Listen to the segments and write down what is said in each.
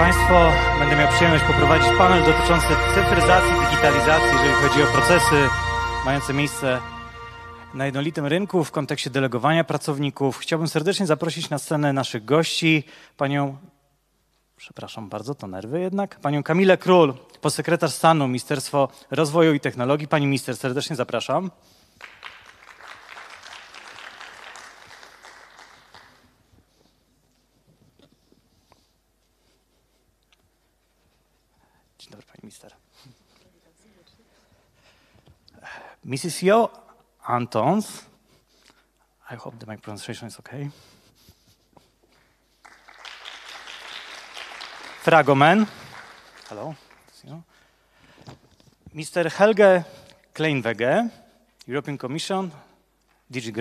Państwo. Będę miał przyjemność poprowadzić panel dotyczący cyfryzacji, digitalizacji, jeżeli chodzi o procesy mające miejsce na jednolitym rynku w kontekście delegowania pracowników. Chciałbym serdecznie zaprosić na scenę naszych gości, panią, przepraszam bardzo, to nerwy jednak, panią Kamilę Król, podsekretarz stanu Ministerstwo Rozwoju i Technologii. Pani minister, serdecznie zapraszam. Minister. Mrs. Jo Antons. I hope that my pronunciation is okay. Fragomen. Hello. Mr. Helge Kleinwege, European Commission, DG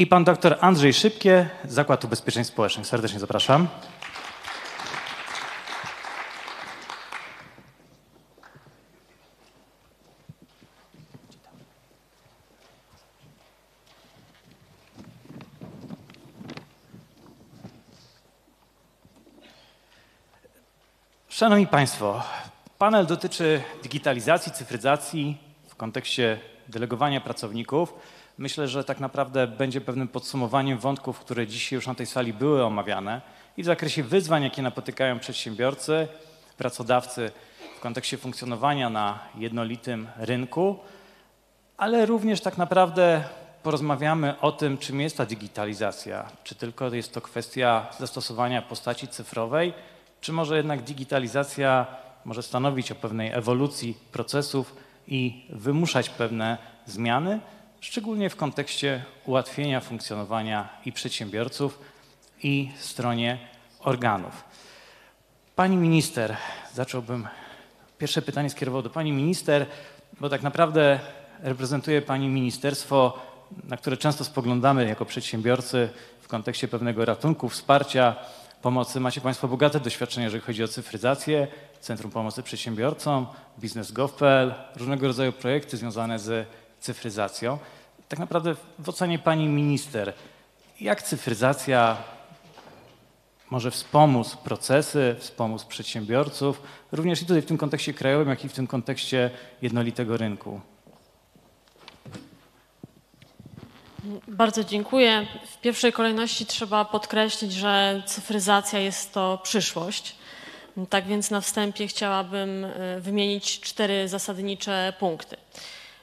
I pan doktor Andrzej Szybkie, Zakład Ubezpieczeń Społecznych. Serdecznie zapraszam. Szanowni Państwo, panel dotyczy digitalizacji, cyfryzacji w kontekście delegowania pracowników. Myślę, że tak naprawdę będzie pewnym podsumowaniem wątków, które dzisiaj już na tej sali były omawiane i w zakresie wyzwań, jakie napotykają przedsiębiorcy, pracodawcy w kontekście funkcjonowania na jednolitym rynku, ale również tak naprawdę porozmawiamy o tym, czym jest ta digitalizacja. Czy tylko jest to kwestia zastosowania postaci cyfrowej, czy może jednak digitalizacja może stanowić o pewnej ewolucji procesów i wymuszać pewne zmiany, szczególnie w kontekście ułatwienia funkcjonowania i przedsiębiorców, i stronie organów. Pani minister, zacząłbym. Pierwsze pytanie skierował do pani minister, bo tak naprawdę reprezentuje pani ministerstwo, na które często spoglądamy jako przedsiębiorcy w kontekście pewnego ratunku, wsparcia, pomocy. Macie Państwo bogate doświadczenie, jeżeli chodzi o cyfryzację, Centrum Pomocy Przedsiębiorcom, Biznes.gov.pl, różnego rodzaju projekty związane z cyfryzacją. Tak naprawdę w ocenie Pani Minister, jak cyfryzacja może wspomóc procesy, wspomóc przedsiębiorców, również i tutaj w tym kontekście krajowym, jak i w tym kontekście jednolitego rynku? Bardzo dziękuję. W pierwszej kolejności trzeba podkreślić, że cyfryzacja jest to przyszłość. Tak więc na wstępie chciałabym e, wymienić cztery zasadnicze punkty.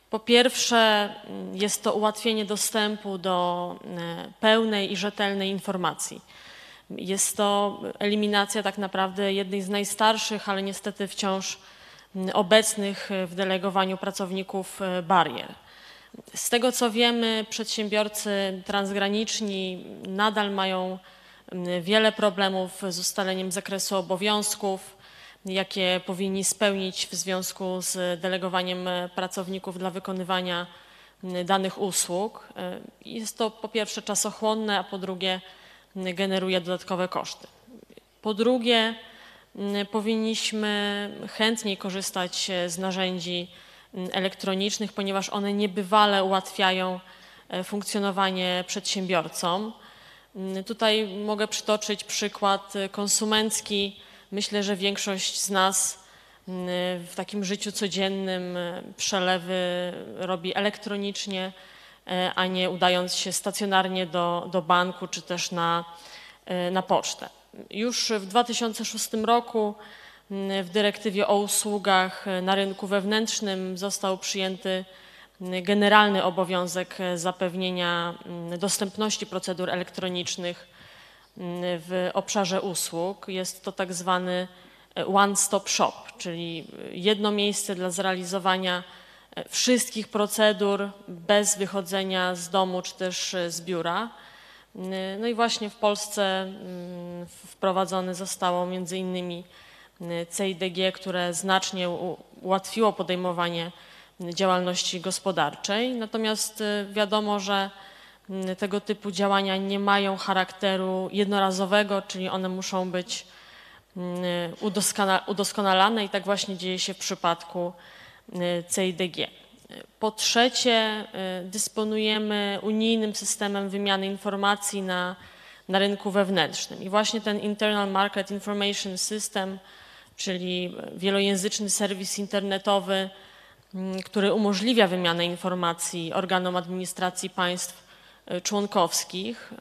Po pierwsze, jest to ułatwienie dostępu do e, pełnej i rzetelnej informacji. Jest to eliminacja tak naprawdę jednej z najstarszych, ale niestety wciąż obecnych w delegowaniu pracowników e, barier. Z tego co wiemy, przedsiębiorcy transgraniczni nadal mają wiele problemów z ustaleniem zakresu obowiązków, jakie powinni spełnić w związku z delegowaniem pracowników dla wykonywania danych usług. Jest to po pierwsze czasochłonne, a po drugie generuje dodatkowe koszty. Po drugie, powinniśmy chętniej korzystać z narzędzi elektronicznych, ponieważ one niebywale ułatwiają e, funkcjonowanie przedsiębiorcom. Tutaj mogę przytoczyć przykład e, konsumencki. Myślę, że większość z nas w takim życiu codziennym e, przelewy robi elektronicznie, a nie udając się stacjonarnie do, do banku czy też na, na pocztę. Już w 2006 roku w dyrektywie o usługach na rynku wewnętrznym został przyjęty generalny obowiązek zapewnienia dostępności procedur elektronicznych w obszarze usług. Jest to tak zwany one-stop shop, czyli jedno miejsce dla zrealizowania wszystkich procedur bez wychodzenia z domu czy też z biura. No i właśnie w Polsce wprowadzone zostało między innymi CIDG, które znacznie ułatwiło podejmowanie działalności gospodarczej. Natomiast wiadomo, że tego typu działania nie mają charakteru jednorazowego, czyli one muszą być mm, udoskona- udoskonalane i tak właśnie dzieje się w przypadku y, CIDG. Po trzecie, y, dysponujemy unijnym systemem wymiany informacji na, na rynku wewnętrznym. I właśnie ten Internal Market Information System, czyli wielojęzyczny serwis internetowy, mm, który umożliwia wymianę informacji organom administracji państw członkowskich,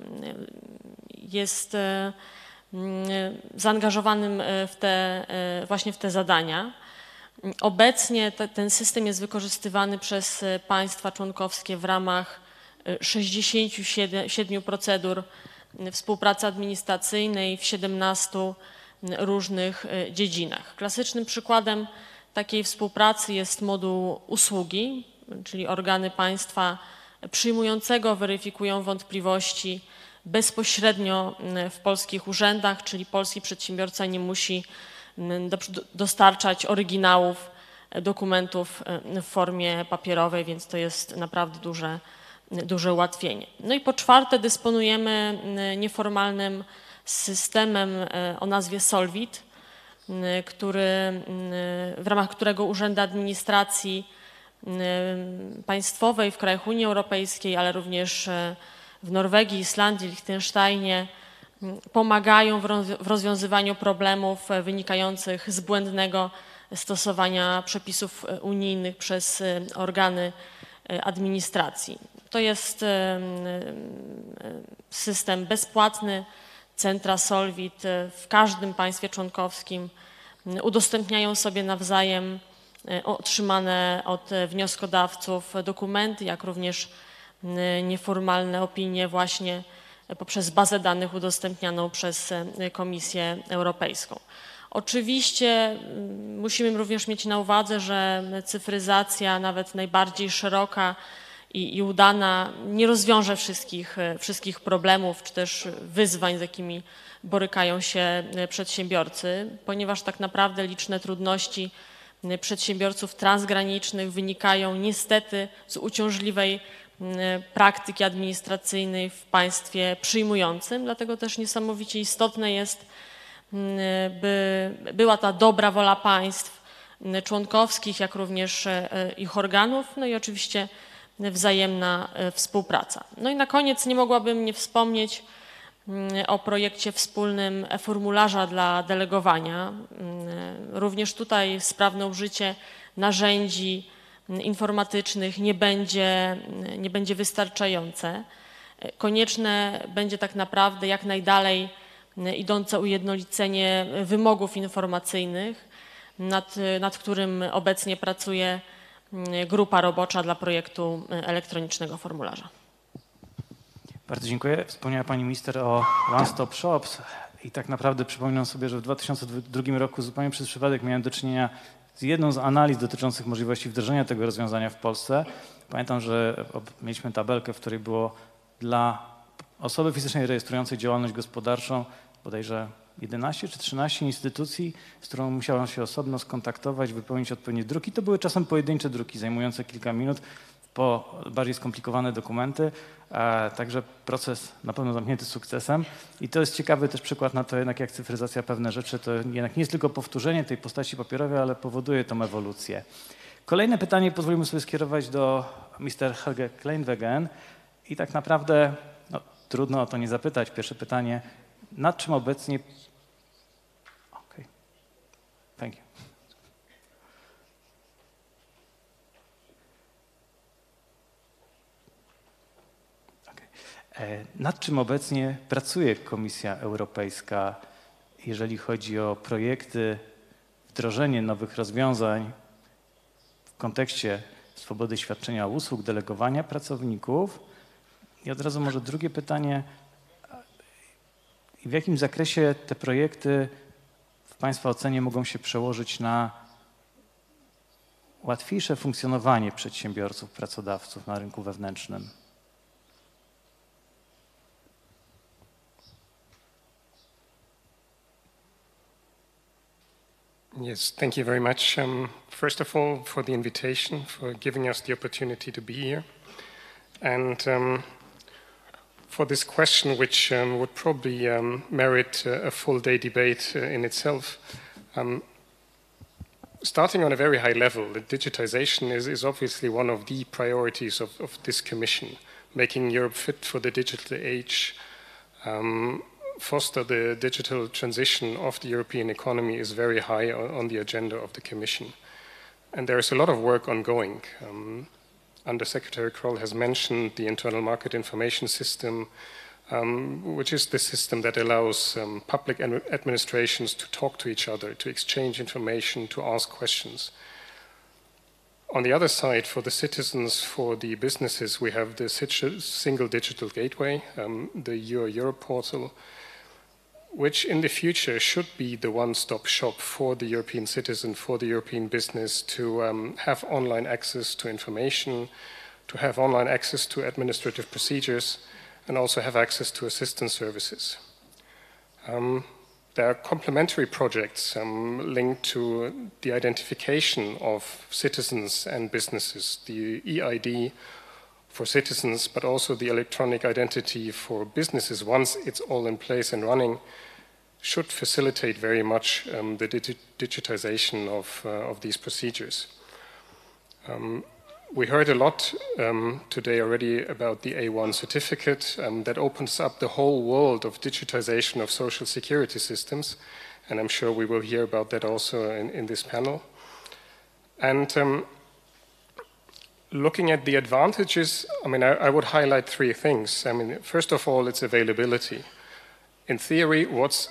jest y, mm, zaangażowanym y, w te, y, właśnie w te zadania. Obecnie te, ten system jest wykorzystywany przez e, państwa członkowskie w ramach e, 67 procedur m, współpracy administracyjnej w 17 m, różnych e, dziedzinach. Klasycznym przykładem takiej współpracy jest moduł usługi, czyli organy państwa przyjmującego weryfikują wątpliwości bezpośrednio m, w polskich urzędach, czyli polski przedsiębiorca nie musi m, do- dostarczać oryginałów e, dokumentów e, w formie papierowej, więc to jest naprawdę duże, duże ułatwienie. No i po czwarte dysponujemy nieformalnym systemem e, o nazwie Solvit, który, w ramach którego urzędy administracji państwowej w krajach Unii Europejskiej, ale również e, w Norwegii, Islandii, Liechtensteinie m, pomagają w roz- w rozwiązywaniu problemów wynikających z błędnego stosowania przepisów unijnych przez organy administracji. To jest em, em, system bezpłatny, centra Solvit w każdym państwie członkowskim udostępniają sobie nawzajem otrzymane od e, wnioskodawców dokumenty, jak również m, nieformalne opinie właśnie e, poprzez bazę danych udostępnianą przez e, Komisję Europejską. Oczywiście mm, musimy również mieć na uwadze, że cyfryzacja, nawet najbardziej szeroka i, i udana, nie rozwiąże wszystkich, e, wszystkich problemów czy też wyzwań, z jakimi borykają się e, przedsiębiorcy, ponieważ tak naprawdę liczne trudności przedsiębiorców transgranicznych wynikają niestety z uciążliwej m, praktyki administracyjnej w państwie przyjmującym, dlatego też niesamowicie istotne jest, m, by była ta dobra wola państw członkowskich, jak również ich organów, no i oczywiście wzajemna współpraca. No i na koniec nie mogłabym nie wspomnieć o projekcie wspólnym formularza dla delegowania. Mm, Również tutaj sprawne użycie narzędzi mm, informatycznych nie będzie, nie będzie wystarczające. Konieczne będzie tak naprawdę jak najdalej mm, idące ujednolicenie wymogów informacyjnych, nad, nad którym obecnie pracuje mm, grupa robocza dla projektu elektronicznego formularza. Bardzo dziękuję. Wspomniała Pani Minister o One Stop Shops i tak naprawdę przypominam sobie, że w 2002 roku zupełnie przez przypadek miałem do czynienia z jedną z analiz dotyczących możliwości wdrożenia tego rozwiązania w Polsce. Pamiętam, że mieliśmy tabelkę, w której było dla osoby fizycznej rejestrującej działalność gospodarczą bodajże 11 czy 13 instytucji, z którą musiałam się osobno skontaktować, wypełnić odpowiednie druki. To były czasem pojedyncze druki zajmujące kilka minut po bardziej skomplikowane dokumenty, e, także proces na pewno zamknięty sukcesem. I to jest ciekawy też przykład na to, jednak jak cyfryzacja pewne rzeczy, to jednak nie jest tylko powtórzenie tej postaci papierowej, ale powoduje tą ewolucję. Kolejne pytanie pozwolimy sobie skierować do Mr. Helge Kleinwegen i tak naprawdę no, trudno o to nie zapytać. Pierwsze pytanie, nad czym obecnie... Okej, thank you. Okej. E, Nad czym obecnie pracuje Komisja Europejska, jeżeli chodzi o projekty, wdrożenie nowych rozwiązań w kontekście swobody świadczenia usług, delegowania pracowników? I od razu może drugie pytanie. W jakim zakresie te projekty w Państwa ocenie mogą się przełożyć na łatwiejsze funkcjonowanie przedsiębiorców, pracodawców na rynku wewnętrznym? Yes, thank you very much. Um, first of all, for the invitation, for giving us the opportunity to be here. And um, for this question, which um, would probably um, merit uh, a full day debate uh, in itself. Um, starting on a very high level, the digitization is, is obviously one of the priorities of, of this commission, making Europe fit for the digital age, um, foster the digital transition of the European economy is very high on, the agenda of the commission. And there is a lot of work ongoing. Um, Under Secretary Kroll has mentioned the internal market information system, um, which is the system that allows um, public administrations to talk to each other, to exchange information, to ask questions. On the other side, for the citizens, for the businesses, we have the single digital gateway, um, the Euro Europe portal, which in the future should be the one-stop shop for the European citizen, for the European business to um, have online access to information, to have online access to administrative procedures, and also have access to assistance services. Um, there are complementary projects um, linked to the identification of citizens and businesses, the EID for citizens, but also the electronic identity for businesses once it's all in place and running should facilitate very much um, the digi digitization of, uh, of these procedures. Um, we heard a lot um, today already about the A1 certificate um, that opens up the whole world of digitization of social security systems, and I'm sure we will hear about that also in, in this panel. And um, looking at the advantages, I mean, I, I, would highlight three things. I mean, first of all, it's availability. In theory, what's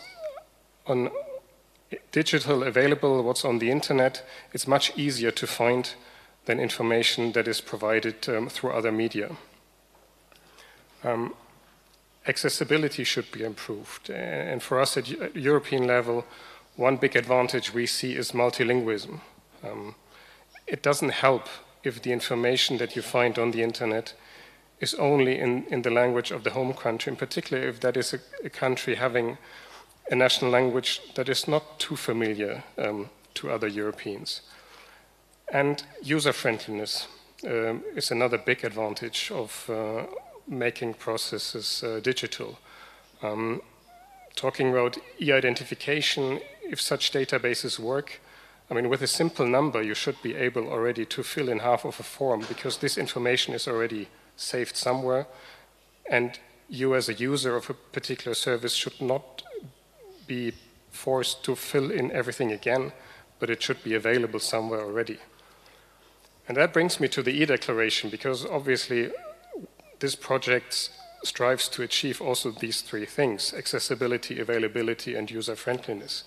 on digital available, what's on the internet, it's much easier to find than information that is provided um, through other media. Um, accessibility should be improved. And for us at, European level, one big advantage we see is multilingualism. Um, it doesn't help if the information that you find on the internet is only in, in the language of the home country, in particular if that is a, a country having a national language that is not too familiar um, to other Europeans. And user friendliness um, is another big advantage of uh, making processes uh, digital. Um, talking about e-identification, if such databases work, I mean, with a simple number, you should be able already to fill in half of a form because this information is already saved somewhere. And you, as a user of a particular service, should not be forced to fill in everything again, but it should be available somewhere already. And that brings me to the e-declaration, because obviously this project strives to achieve also these three things, accessibility, availability, and user-friendliness.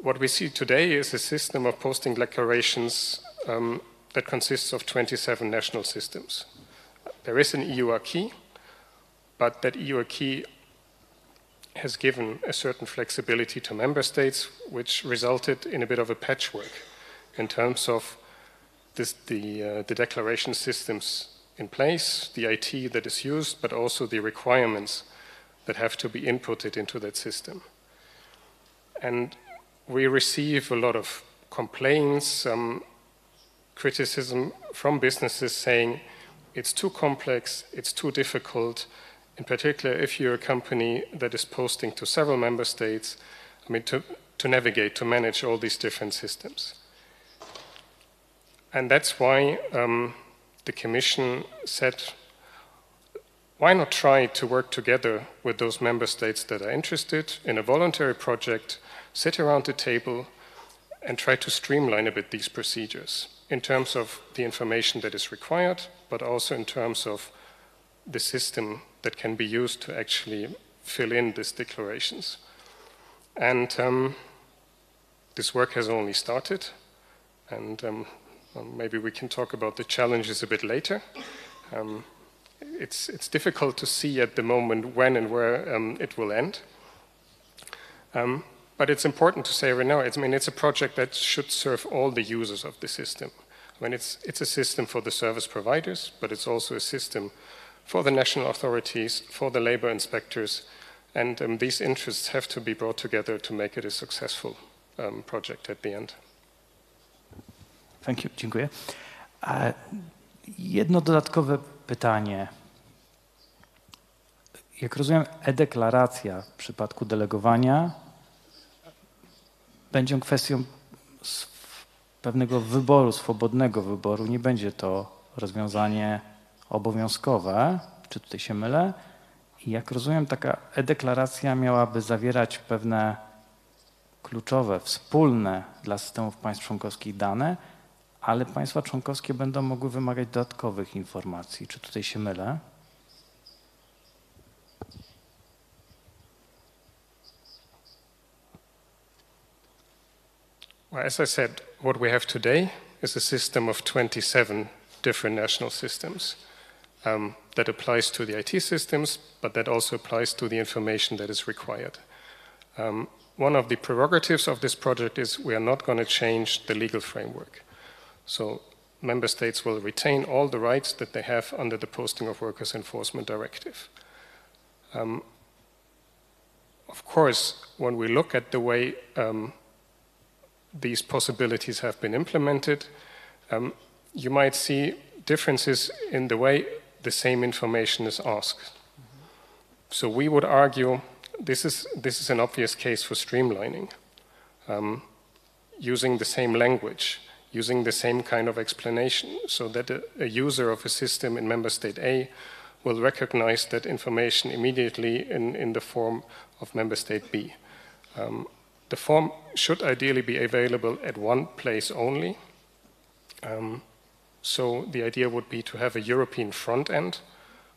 What we see today is a system of posting declarations um, that consists of 27 national systems. There is an EU acquis, but that EU acquis has given a certain flexibility to member states, which resulted in a bit of a patchwork in terms of this, the, uh, the declaration systems in place, the IT that is used, but also the requirements that have to be inputted into that system. And we receive a lot of complaints, um, criticism from businesses saying it's too complex, it's too difficult, in particular if you're a company that is posting to several member states, I mean, to, to navigate, to manage all these different systems. And that's why um, the Commission said, why not try to work together with those member states that are interested in a voluntary project, sit around the table, and try to streamline a bit these procedures in terms of the information that is required, but also in terms of the system that can be used to actually fill in these declarations. And um, this work has only started, and um, maybe we can talk about the challenges a bit later. Um, it's, it's difficult to see at the moment when and where um, it will end. Um, but it's important to say right now, I mean, it's a project that should serve all the users of the system. I mean, it's, it's a system for the service providers, but it's also a system for the national authorities, for the labor inspectors, and um, these interests have to be brought together to make it a successful um, project at the end. Thank you, dziękuję. Jedno dodatkowe pytanie. jak rozumiem, e-deklaracja w przypadku delegowania będzie kwestią pewnego wyboru, swobodnego wyboru. Nie będzie to rozwiązanie obowiązkowe. Czy tutaj się mylę? I jak rozumiem, taka e-deklaracja miałaby zawierać pewne kluczowe, wspólne dla systemów państw członkowskich dane, ale państwa członkowskie będą mogły wymagać dodatkowych informacji. Czy tutaj się mylę? Well, as I said, what we have today is a system of 27 different national systems. Um, that applies to the IT systems, but that also applies to the information that is required. Um, one of the prerogatives of this project is we are not going to change the legal framework. So member states will retain all the rights that they have under the Posting of Workers Enforcement Directive. Um, of course, when we look at the way um, these possibilities have been implemented, um, you might see differences in the way the same information is asked. So we would argue this is, this is an obvious case for streamlining. Um, using the same language, using the same kind of explanation, so that a, a, user of a system in member state A will recognize that information immediately in, in the form of member state B. Um, the form should ideally be available at one place only. Um, so the idea would be to have a European front end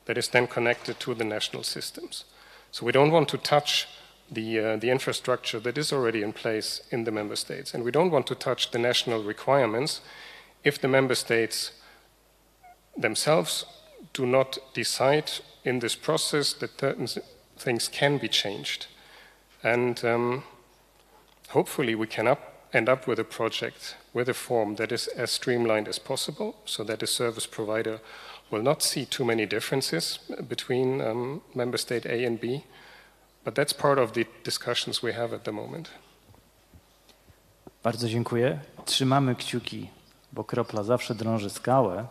that is then connected to the national systems. So we don't want to touch the, uh, the infrastructure that is already in place in the member states. And we don't want to touch the national requirements if the member states themselves do not decide in this process that certain things can be changed. And um, hopefully we can up end up with a project with a form that is as streamlined as possible so that the service provider will not see too many differences between um, member state A and B. But that's part of the discussions we have at the moment. Bardzo dziękuję. Trzymamy kciuki, bo kropla zawsze drąży skałę.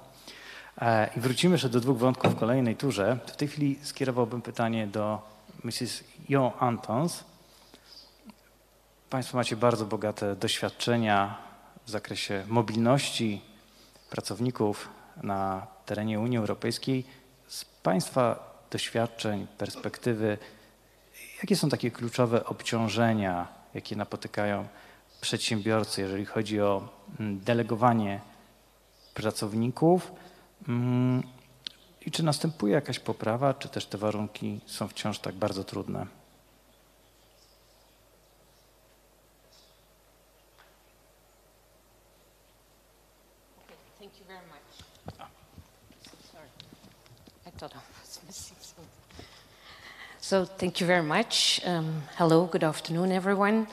E, I wrócimy jeszcze do dwóch wątków w kolejnej turze. W tej chwili skierowałbym pytanie do Mrs. Jo Antons. Państwo macie bardzo bogate doświadczenia w zakresie mobilności pracowników na terenie Unii Europejskiej. Z Państwa doświadczeń, perspektywy, jakie są takie kluczowe obciążenia, jakie napotykają przedsiębiorcy, jeżeli chodzi o mm, delegowanie pracowników? Mm, I czy następuje jakaś poprawa, czy też te warunki są wciąż tak bardzo trudne? So thank you very much. Um, hello, good afternoon, everyone.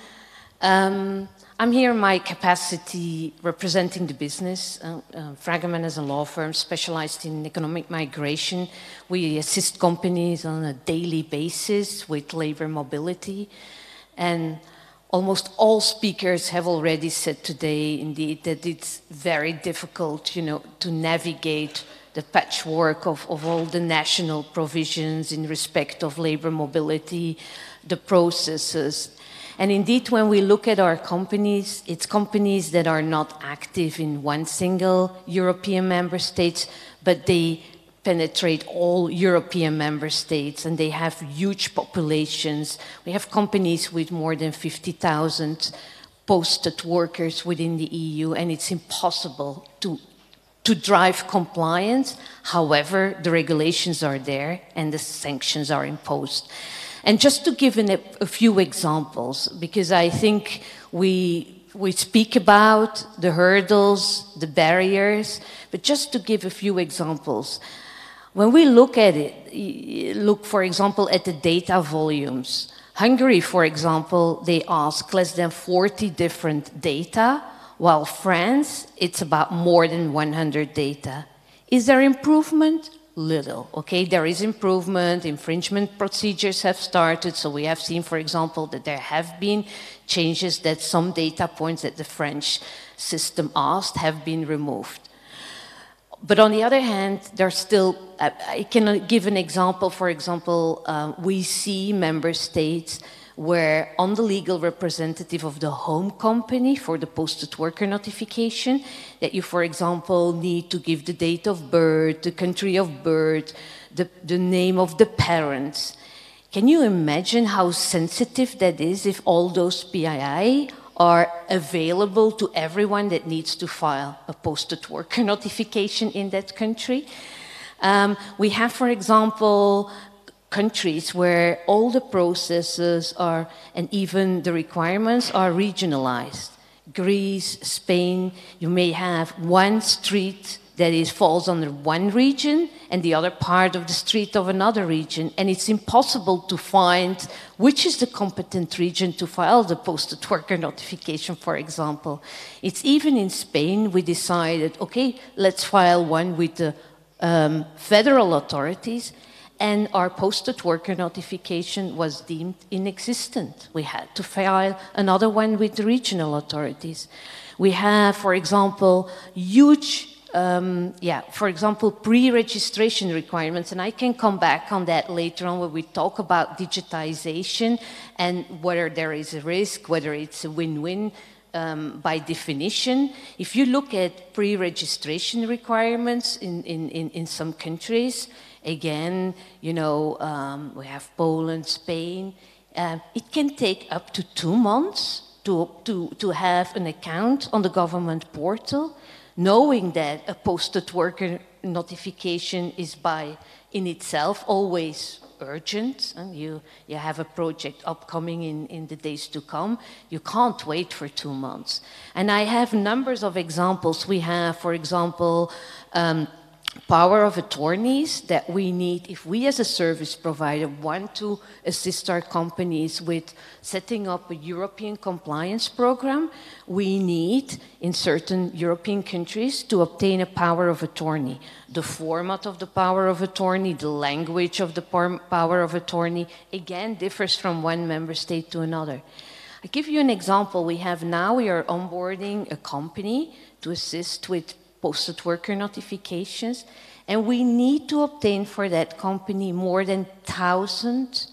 Um, I'm here in my capacity representing the business. Uh, uh, is a law firm specialized in economic migration. We assist companies on a daily basis with labor mobility. And almost all speakers have already said today, indeed, that it's very difficult, you know, to navigate the patchwork of, of all the national provisions in respect of labor mobility, the processes. And indeed, when we look at our companies, it's companies that are not active in one single European member state, but they penetrate all European member states and they have huge populations. We have companies with more than 50,000 posted workers within the EU, and it's impossible to to drive compliance. However, the regulations are there and the sanctions are imposed. And just to give an, a few examples, because I think we, we speak about the hurdles, the barriers, but just to give a few examples. When we look at it, look, for example, at the data volumes. Hungary, for example, they ask less than 40 different data while France, it's about more than 100 data. Is there improvement? Little. Okay, there is improvement. Infringement procedures have started. So we have seen, for example, that there have been changes that some data points that the French system asked have been removed. but on the other hand, there's still, I, can give an example. For example, um, we see member states where on the legal representative of the home company for the posted worker notification, that you, for example, need to give the date of birth, the country of birth, the, the name of the parents. Can you imagine how sensitive that is if all those PII are available to everyone that needs to file a posted worker notification in that country? Um, we have, for example, countries where all the processes are, and even the requirements are regionalized. Greece, Spain, you may have one street that is, falls under one region and the other part of the street of another region. And it's impossible to find which is the competent region to file the posted worker notification, for example. It's even in Spain, we decided, okay, let's file one with the um, federal authorities and our posted worker notification was deemed inexistent. We had to file another one with the regional authorities. We have, for example, huge, um, yeah, for example, pre-registration requirements, and I can come back on that later on when we talk about digitization and whether there is a risk, whether it's a win-win. Um, by definition, if you look at pre-registration requirements in, in, in, in some countries, Again, you know, um, we have Poland, Spain. Uh, it can take up to two months to, to, to have an account on the government portal, knowing that a posted worker notification is by in itself always urgent and you, you have a project upcoming in, in the days to come. You can't wait for two months. And i have numbers of examples. We have for example um, power of attorneys that we need if we as a service provider want to assist our companies with setting up a European compliance program, we need in certain European countries to obtain a power of attorney. The format of the power of attorney, the language of the power of attorney, again differs from one member state to another. I give you an example. We have now, we are onboarding a company to assist with posted worker notifications, and we need to obtain for that company more than 1,000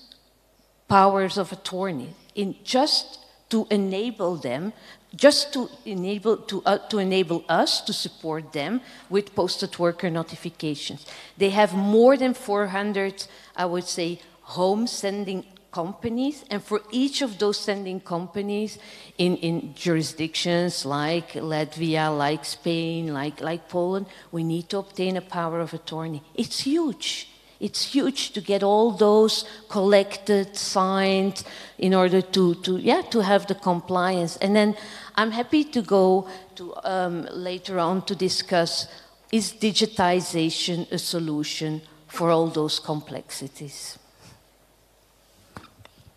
powers of attorney in just to enable them, just to enable, to, uh, to enable us to support them with posted worker notifications. They have more than 400, I would say, home sending companies, and for each of those sending companies in, in jurisdictions like Latvia, like Spain, like, like Poland, we need to obtain a power of attorney. It's huge. It's huge to get all those collected, signed, in order to, to, yeah, to have the compliance. And then I'm happy to go to um, later on to discuss is digitization a solution for all those complexities?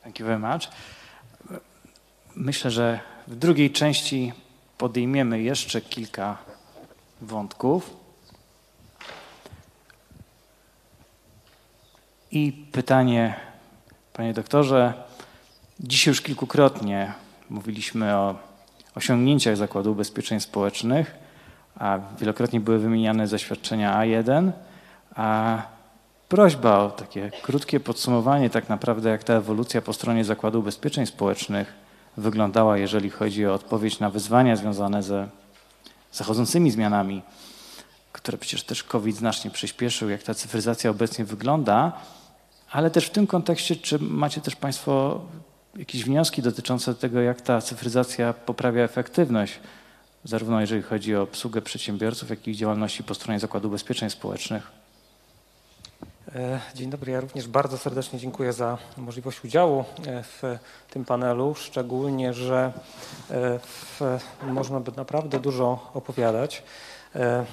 Thank you very much. Myślę, że w drugiej części podejmiemy jeszcze kilka wątków. I pytanie, panie doktorze, dzisiaj już kilkukrotnie mówiliśmy o osiągnięciach Zakładu Ubezpieczeń Społecznych, a wielokrotnie były wymieniane zaświadczenia A1, a Prośba o takie krótkie podsumowanie, tak naprawdę, jak ta ewolucja po stronie Zakładu Ubezpieczeń Społecznych wyglądała, jeżeli chodzi o odpowiedź na wyzwania związane ze zachodzącymi zmianami, które przecież też COVID znacznie przyspieszył, jak ta cyfryzacja obecnie wygląda, ale też w tym kontekście, czy macie też Państwo jakieś wnioski dotyczące tego, jak ta cyfryzacja poprawia efektywność, zarówno jeżeli chodzi o obsługę przedsiębiorców, jak i działalności po stronie Zakładu Ubezpieczeń Społecznych? E, dzień dobry, ja również bardzo serdecznie dziękuję za możliwość udziału e, w tym panelu, szczególnie, że e, w, można by naprawdę dużo opowiadać.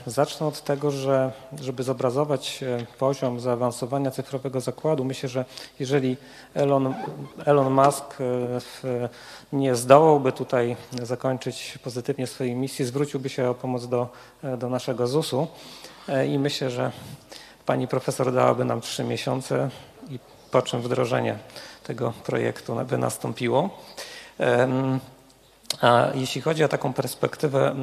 Zacznę od tego, że żeby zobrazować poziom zaawansowania cyfrowego zakładu, myślę, że jeżeli Elon, Elon Musk nie zdołałby tutaj zakończyć pozytywnie swojej misji, zwróciłby się o pomoc do, do naszego ZUS-u i myślę, że Pani profesor dałaby nam trzy miesiące i po czym wdrożenie tego projektu by nastąpiło. A jeśli chodzi o taką perspektywę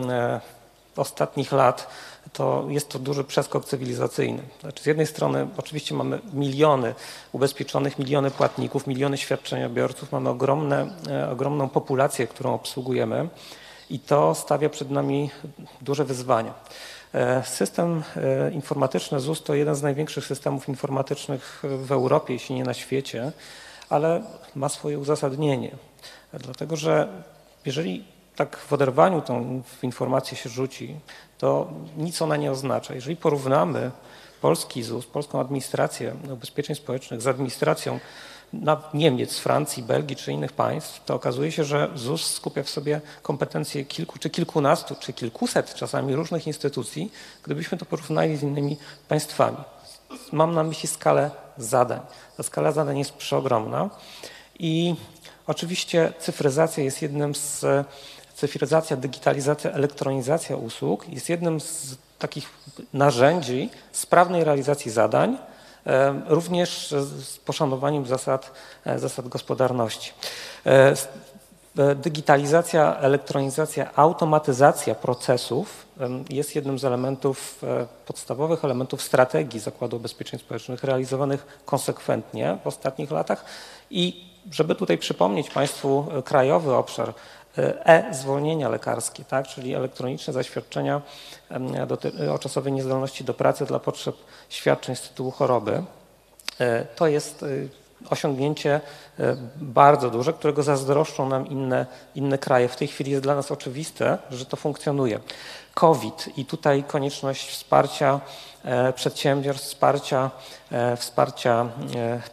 ostatnich lat, to jest to duży przeskok cywilizacyjny. Znaczy z jednej strony oczywiście mamy miliony ubezpieczonych, miliony płatników, miliony świadczeniobiorców, mamy ogromne, e, ogromną populację, którą obsługujemy i to stawia przed nami duże wyzwania. E, System e, informatyczny ZUS to jeden z największych systemów informatycznych w Europie, jeśli nie na świecie, ale ma swoje uzasadnienie. Dlatego, że jeżeli tak w oderwaniu tą informację się rzuci, to nic ona nie oznacza. Jeżeli porównamy polski ZUS, polską administrację ubezpieczeń społecznych z administracją Niemiec, Francji, Belgii czy innych państw, to okazuje się, że ZUS skupia w sobie kompetencje kilku, czy kilkunastu, czy kilkuset czasami różnych instytucji, gdybyśmy to porównali z innymi państwami. Mam na myśli skalę zadań. Ta skala zadań jest przeogromna i oczywiście cyfryzacja jest jednym z cyfryzacja, digitalizacja, elektronizacja usług jest jednym z takich narzędzi sprawnej realizacji zadań, również z poszanowaniem zasad, e, zasad gospodarności. E, digitalizacja, elektronizacja, automatyzacja procesów jest jednym z elementów, podstawowych elementów strategii Zakładu Ubezpieczeń Społecznych realizowanych konsekwentnie w ostatnich latach i żeby tutaj przypomnieć Państwu krajowy obszar e-zwolnienia lekarskie, tak, czyli elektroniczne zaświadczenia o czasowej niezdolności do pracy dla potrzeb świadczeń z tytułu choroby. E, to jest y, osiągnięcie e, bardzo duże, którego zazdroszczą nam inne, inne kraje. W tej chwili jest dla nas oczywiste, że to funkcjonuje. COVID i tutaj konieczność wsparcia e, przedsiębiorstw, wsparcia, wsparcia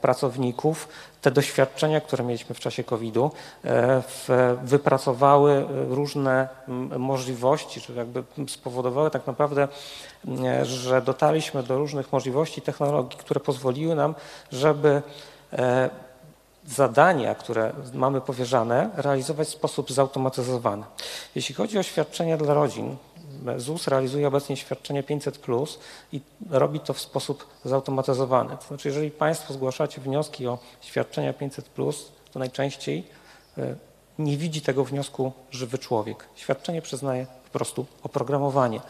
pracowników te doświadczenia, które mieliśmy w czasie COVID-u, e, wypracowały różne możliwości, czy jakby spowodowały tak naprawdę, że dotarliśmy do różnych możliwości technologii, które pozwoliły nam, żeby e, zadania, które mamy powierzane, realizować w sposób zautomatyzowany. Jeśli chodzi o świadczenia dla rodzin, ZUS realizuje obecnie świadczenie 500 plus i robi to w sposób zautomatyzowany. To znaczy, jeżeli Państwo zgłaszacie wnioski o świadczenia 500 plus, to najczęściej e, nie widzi tego wniosku żywy człowiek. Świadczenie przyznaje po prostu oprogramowanie.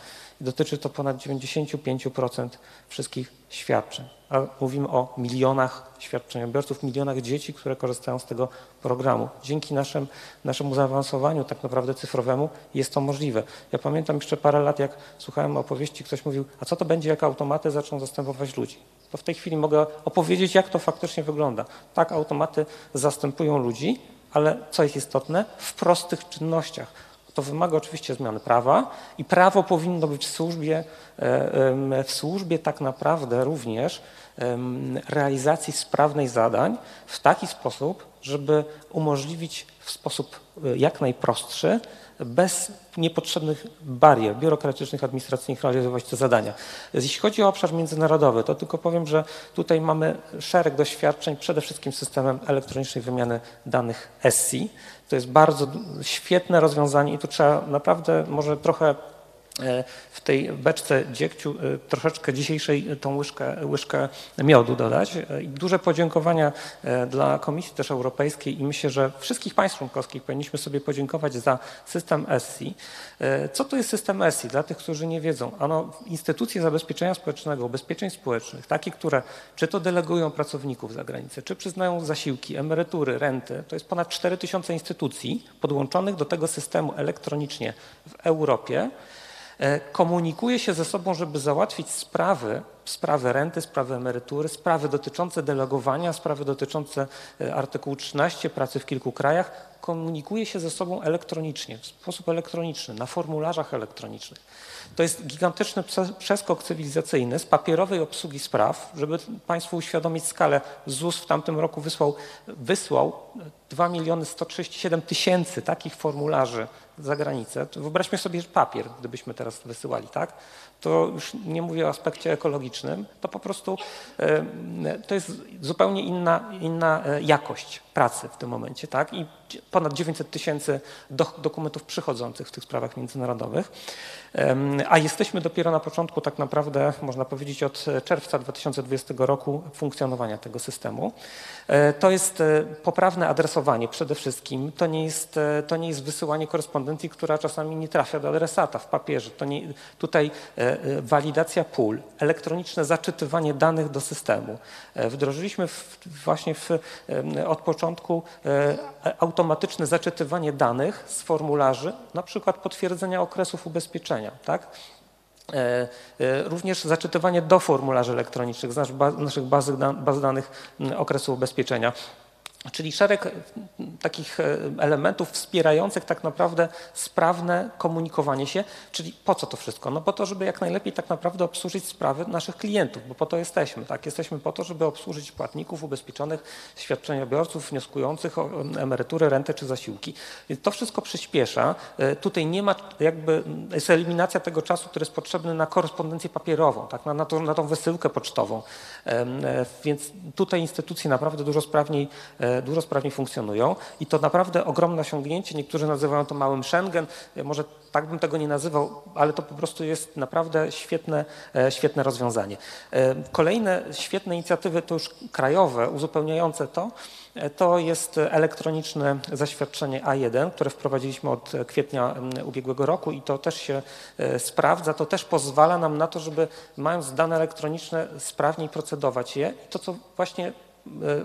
Dotyczy to ponad 95% wszystkich świadczeń. A mówimy o milionach świadczeniobiorców, milionach dzieci, które korzystają z tego programu. Dzięki naszym, naszemu zaawansowaniu tak naprawdę cyfrowemu jest to możliwe. Ja pamiętam jeszcze parę lat, jak słuchałem opowieści, ktoś mówił, a co to będzie, jak automaty zaczną zastępować ludzi? To w tej chwili mogę opowiedzieć, jak to faktycznie wygląda. Tak, automaty zastępują ludzi, ale co jest istotne, w prostych czynnościach to wymaga oczywiście zmiany prawa i prawo powinno być w służbie, e, w służbie tak naprawdę również realizacji sprawnej zadań w taki sposób, żeby umożliwić w sposób e, jak najprostszy bez niepotrzebnych barier biurokratycznych, administracyjnych realizować te zadania. Jeśli chodzi o obszar międzynarodowy, to tylko powiem, że tutaj mamy szereg doświadczeń, przede wszystkim systemem elektronicznej wymiany danych ESSI. To jest bardzo świetne rozwiązanie i tu trzeba naprawdę może trochę w tej beczce dziegciu e, troszeczkę dzisiejszej tą łyżkę, łyżkę miodu dodać. E, duże podziękowania dla Komisji też Europejskiej i myślę, że wszystkich państw członkowskich powinniśmy sobie podziękować za system ESSI. Co to jest system ESSI? Dla tych, którzy nie wiedzą. Ano, instytucje zabezpieczenia społecznego, ubezpieczeń społecznych, takie, które czy to delegują pracowników za granicę, czy przyznają zasiłki, emerytury, renty, to jest ponad 4000 instytucji podłączonych do tego systemu elektronicznie w Europie. E, komunikuje się ze sobą, żeby załatwić sprawy, sprawy renty, sprawy emerytury, sprawy dotyczące delegowania, sprawy dotyczące e, artykułu 13 pracy w kilku krajach, komunikuje się ze sobą elektronicznie, w sposób elektroniczny, na formularzach elektronicznych. To jest gigantyczny przeskok cywilizacyjny z papierowej obsługi spraw, żeby Państwu uświadomić skalę. ZUS w tamtym roku wysłał, wysłał 2 miliony 137 tysięcy takich formularzy za granicę. Wyobraźmy sobie papier, gdybyśmy teraz wysyłali, tak? To już nie mówię o aspekcie ekologicznym, to po prostu to jest zupełnie inna, inna e, jakość pracy w tym momencie, tak? I ponad 900 tysięcy do, dokumentów przychodzących w tych sprawach międzynarodowych. A jesteśmy dopiero na początku, tak naprawdę, można powiedzieć, od czerwca 2020 roku funkcjonowania tego systemu. E, To jest e, poprawne adresowanie przede wszystkim. To nie jest, e, to nie jest wysyłanie korespondencji, która czasami nie trafia do adresata w papierze. To nie, tutaj e, e, walidacja pól, elektroniczne zaczytywanie danych do systemu. E, Wdrożyliśmy w, właśnie w, em, od początku e, automatyczne zaczytywanie danych z formularzy, na przykład potwierdzenia okresów ubezpieczenia. Tak? E, e, Również zaczytywanie do formularzy elektronicznych z naszych baz danych okresu ubezpieczenia. Czyli szereg m, takich e, elementów wspierających tak naprawdę sprawne komunikowanie się. Czyli po co to wszystko? No po to, żeby jak najlepiej tak naprawdę obsłużyć sprawy naszych klientów, bo po to jesteśmy. Tak? Jesteśmy po to, żeby obsłużyć płatników, ubezpieczonych, świadczeniobiorców, wnioskujących o em, emeryturę, rentę czy zasiłki. Więc to wszystko przyspiesza. E, Tutaj nie ma jakby, jest eliminacja tego czasu, który jest potrzebny na korespondencję papierową, tak? na, na, to, na tą wysyłkę pocztową. E, Więc tutaj instytucje naprawdę dużo sprawniej, e, dużo sprawniej funkcjonują i to naprawdę ogromne osiągnięcie. Niektórzy nazywają to małym Schengen. E, Może tak bym tego nie nazywał, ale to po prostu jest naprawdę świetne, e, świetne rozwiązanie. E, Kolejne świetne inicjatywy, to już krajowe, uzupełniające to, e, to jest elektroniczne zaświadczenie A1, które wprowadziliśmy od kwietnia ubiegłego roku i to też się e, sprawdza. To też pozwala nam na to, żeby mając dane elektroniczne sprawniej procedować je. To, co właśnie e,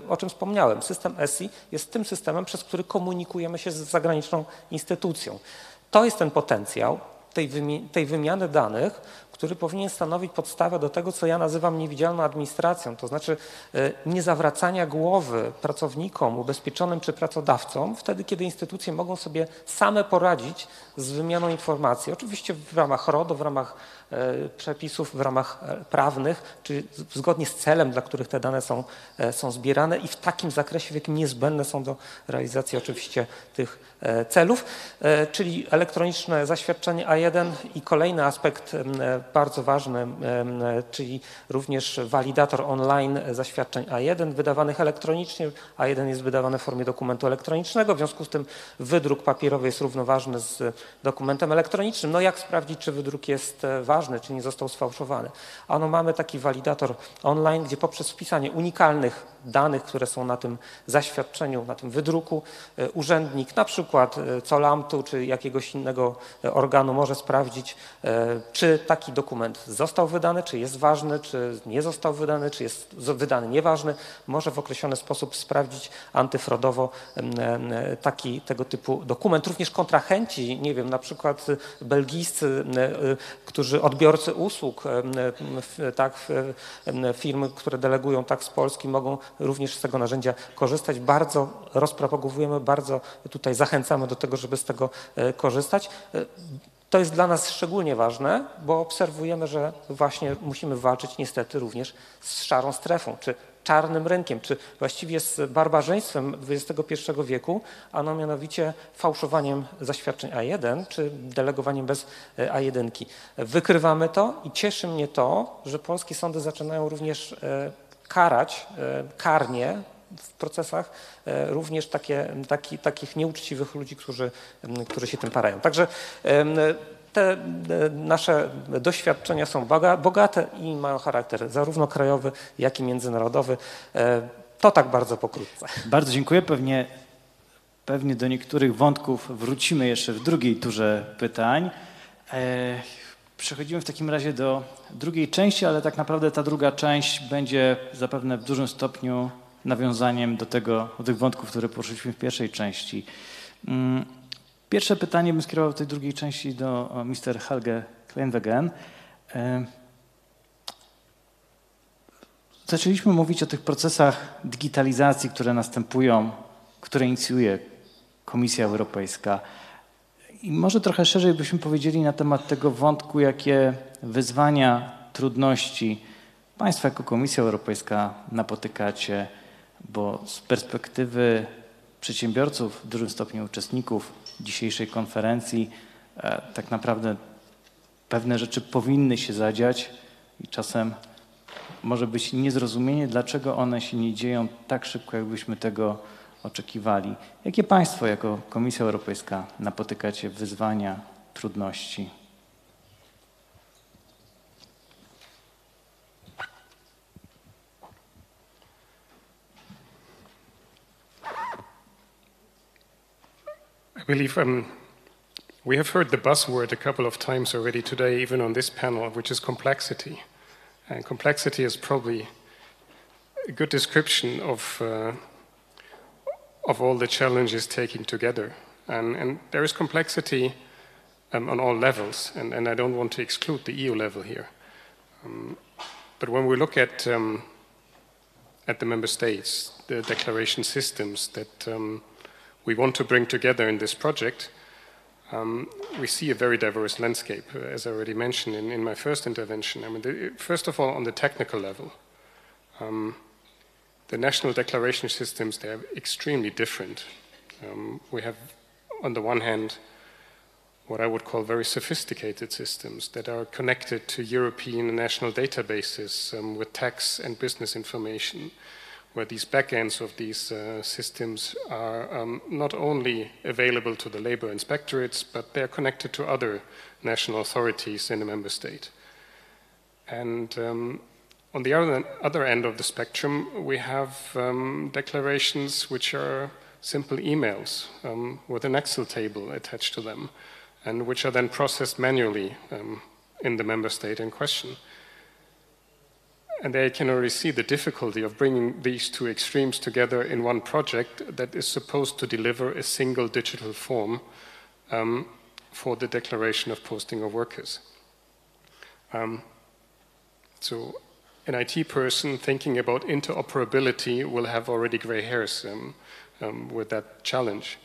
o czym wspomniałem, system ESI jest tym systemem, przez który komunikujemy się z zagraniczną instytucją. To jest ten potencjał tej, tej wymiany danych, który powinien stanowić podstawę do tego, co ja nazywam niewidzialną administracją, to znaczy e, nie zawracania głowy pracownikom, ubezpieczonym czy pracodawcom, wtedy, kiedy instytucje mogą sobie same poradzić z wymianą informacji. Oczywiście w ramach RODO, w ramach e, przepisów, w ramach e, prawnych, czy zgodnie z celem, dla których te dane są, są zbierane i w takim zakresie, w jakim niezbędne są do realizacji oczywiście tych celów, czyli elektroniczne zaświadczenie A1 i kolejny aspekt bardzo ważny, e, czyli również walidator online zaświadczeń A1 wydawanych elektronicznie. A1 jest wydawany w formie dokumentu elektronicznego, w związku z tym wydruk papierowy jest równoważny z dokumentem elektronicznym. No jak sprawdzić, czy wydruk jest e, ważny, czy nie został sfałszowany? Ano mamy taki walidator online, gdzie poprzez wpisanie unikalnych danych, które są na tym zaświadczeniu, na tym wydruku, e, urzędnik na przykład e, COLAMT-u czy jakiegoś innego e, organu może sprawdzić, czy taki dokument został wydany, czy jest ważny, czy nie został wydany, czy jest wydany nieważny. Może w określony sposób sprawdzić antyfrodowo taki tego typu dokument. Również kontrahenci, nie wiem, na przykład belgijscy, którzy odbiorcy usług, tak, firmy, które delegują tak z Polski mogą również z tego narzędzia korzystać. Bardzo rozpropagowujemy, bardzo tutaj zachęcamy do tego, żeby z tego e, korzystać. E, To jest dla nas szczególnie ważne, bo obserwujemy, że właśnie musimy walczyć niestety również z szarą strefą, czy czarnym rynkiem, czy właściwie z barbarzyństwem XXI wieku, a no mianowicie fałszowaniem zaświadczeń A1, czy delegowaniem bez e, A1. Wykrywamy to i cieszy mnie to, że polskie sądy zaczynają również karać e, karnie w procesach e, również takie, taki, takich nieuczciwych ludzi, którzy, którzy się tym parają. Także te e, nasze doświadczenia są boga- bogate i mają charakter zarówno krajowy, jak i międzynarodowy. To tak bardzo pokrótce. Bardzo dziękuję. Pewnie, pewnie do niektórych wątków wrócimy jeszcze w drugiej turze pytań. Przechodzimy w takim razie do drugiej części, ale tak naprawdę ta druga część będzie zapewne w dużym stopniu nawiązaniem do, tego, do tych wątków, które poruszyliśmy w pierwszej części. Mm, Pierwsze pytanie bym skierował w tej drugiej części do Mr. Helge Kleinwegen. E, Zaczęliśmy mówić o tych procesach digitalizacji, które następują, które inicjuje Komisja Europejska. I może trochę szerzej byśmy powiedzieli na temat tego wątku, jakie wyzwania, trudności Państwo jako Komisja Europejska napotykacie, bo z perspektywy przedsiębiorców, w dużym stopniu uczestników dzisiejszej konferencji, e, tak naprawdę pewne rzeczy powinny się zadziać i czasem może być niezrozumienie, dlaczego one się nie dzieją tak szybko, jakbyśmy tego oczekiwali. Jakie Państwo jako Komisja Europejska napotykacie wyzwania, trudności? I believe um, we have heard the buzzword a couple of times already today, even on this panel, which is complexity. And complexity is probably a good description of, uh, of all the challenges taken together. And, and there is complexity um, on all levels, and, and, I don't want to exclude the EU level here. Um, but when we look at, um, at the member states, the declaration systems that um, we want to bring together in this project, um, we see a very diverse landscape, uh, as I already mentioned in, in, my first intervention. I mean, the, first of all, on the technical level, um, the national declaration systems, they are extremely different. Um, we have, on the one hand, what I would call very sophisticated systems that are connected to European national databases um, with tax and business information, where these backends of these uh, systems are um, not only available to the labor inspectorates, but they're connected to other national authorities in a member state. And um, on the other, other, end of the spectrum, we have um, declarations which are simple emails um, with an Excel table attached to them and which are then processed manually um, in the member state in question. And they can already see the difficulty of bringing these two extremes together in one project that is supposed to deliver a single digital form um, for the declaration of posting of workers. Um, so an IT person thinking about interoperability will have already gray hairs um, um with that challenge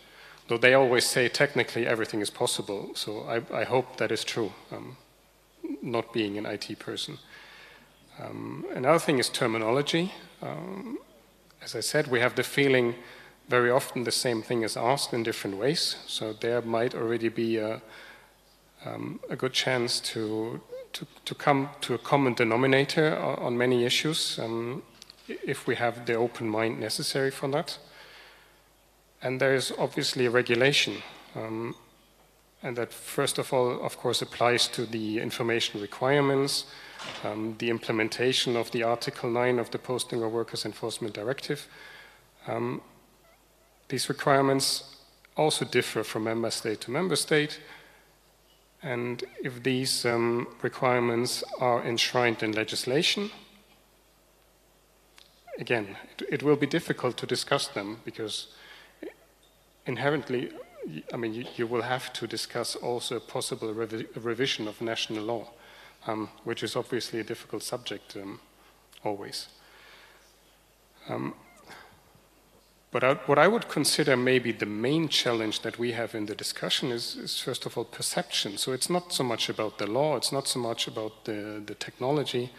though they always say technically everything is possible. So I, I hope that is true, um, not being an IT person. Um, another thing is terminology. Um, as I said, we have the feeling very often the same thing is asked in different ways. So there might already be a, um, a good chance to, to, to, come to a common denominator on, on many issues um, if we have the open mind necessary for that. And there is obviously a regulation. Um, and that, first of all, of course, applies to the information requirements, um, the implementation of the Article 9 of the Posting of Workers Enforcement Directive. Um, these requirements also differ from member state to member state. And if these um, requirements are enshrined in legislation, again, it, it will be difficult to discuss them because inherently, I mean, you, you, will have to discuss also possible revi revision of national law, um, which is obviously a difficult subject um, always. But I, what I would consider maybe the main challenge that we have in the discussion is, is, first of all, perception. So it's not so much about the law, it's not so much about the, the technology,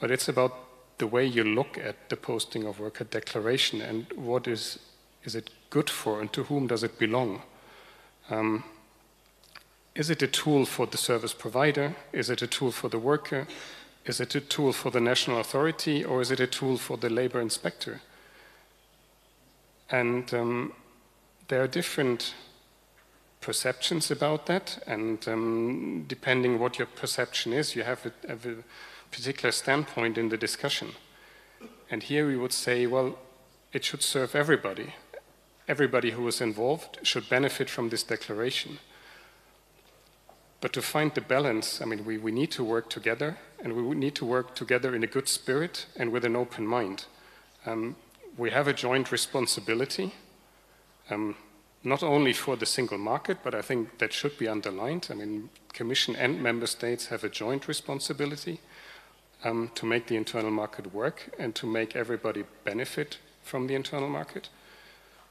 but it's about the way you look at the posting of worker declaration and what is, is it good for and to whom does it belong? Um, is it a tool for the service provider? Is it a tool for the worker? Is it a tool for the national authority or is it a tool for the labor inspector? And um, there are different perceptions about that, and um, depending what your perception is, you have a, have a particular standpoint in the discussion. And here we would say, well, it should serve everybody everybody who is involved should benefit from this declaration. But to find the balance, I mean, we, we need to work together, and we need to work together in a good spirit and with an open mind. Um, we have a joint responsibility, um, not only for the single market, but I think that should be underlined. I mean, Commission and Member States have a joint responsibility um, to make the internal market work and to make everybody benefit from the internal market.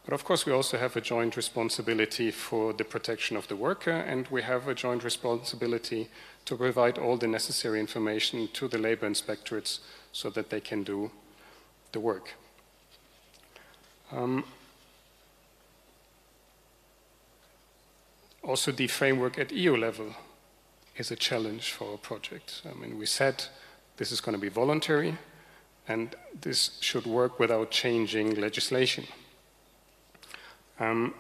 But of course, we also have a joint responsibility for the protection of the worker, and we have a joint responsibility to provide all the necessary information to the labor inspectorates so that they can do the work. Um, also, the framework at EU level is a challenge for our project. I mean, we said this is going to be voluntary, and this should work without changing legislation. Um,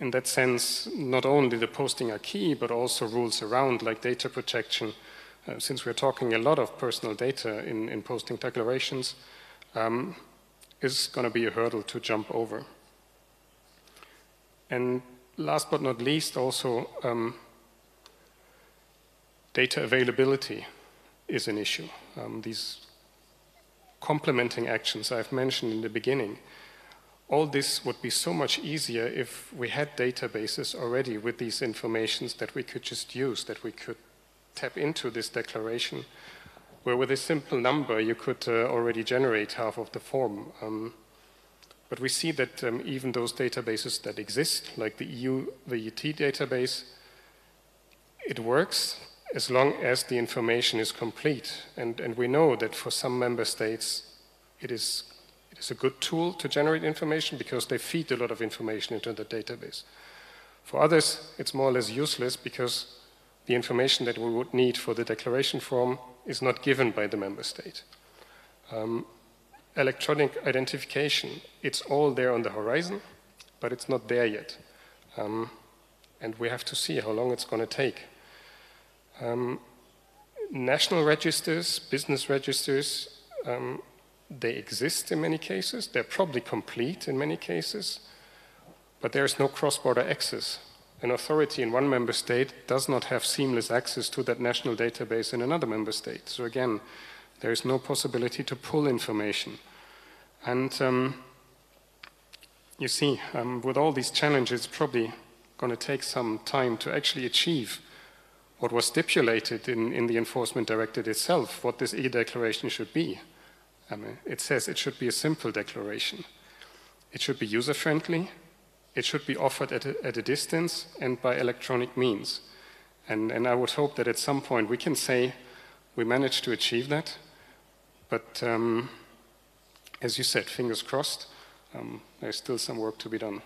in that sense, not only the posting are key, but also rules around like data protection. Uh, since we're talking a lot of personal data in, in posting declarations, um, is going to be a hurdle to jump over. And last but not least, also um, data availability is an issue. Um, these complementing actions I've mentioned in the beginning, all this would be so much easier if we had databases already with these informations that we could just use, that we could tap into this declaration, where with a simple number you could uh, already generate half of the form. Um, but we see that um, even those databases that exist, like the EU VET database, it works as long as the information is complete. And, and we know that for some member states, it is, it is a good tool to generate information because they feed a lot of information into the database. For others, it's more or less useless because the information that we would need for the declaration form is not given by the member state. Um, electronic identification, it's all there on the horizon, but it's not there yet. Um, and we have to see how long it's going to take. Um, national registers, business registers, um, they exist in many cases. They're probably complete in many cases, but there is no cross-border access. An authority in one member state does not have seamless access to that national database in another member state. So again, there is no possibility to pull information. And um, you see, um, with all these challenges, probably going to take some time to actually achieve what was stipulated in, in the enforcement directive itself, what this e-declaration should be. I mean, it says it should be a simple declaration. It should be user-friendly. It should be offered at a, at a distance and by electronic means. And, and I would hope that at some point we can say we managed to achieve that. But um, as you said, fingers crossed, um, there's still some work to be done.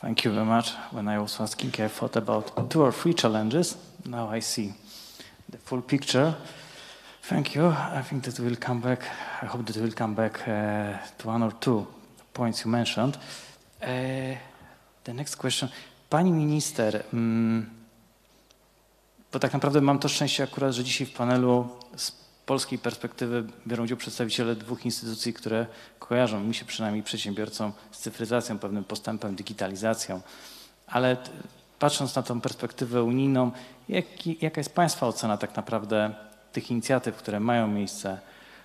Thank you very much. When I was asking, I thought about two or three challenges. Now I see the full picture. Thank you. I think that we'll come back. I hope that we'll come back uh, to one or two points you mentioned. Uh, the next question. Pani minister, mm, bo tak naprawdę mam to szczęście akurat, że dzisiaj w panelu z polskiej perspektywy biorą udział przedstawiciele dwóch instytucji, które kojarzą mi się przynajmniej przedsiębiorcom z cyfryzacją, pewnym postępem, digitalizacją. Ale patrząc na tą perspektywę unijną, jaka jest Państwa ocena tak naprawdę tych inicjatyw, które mają miejsce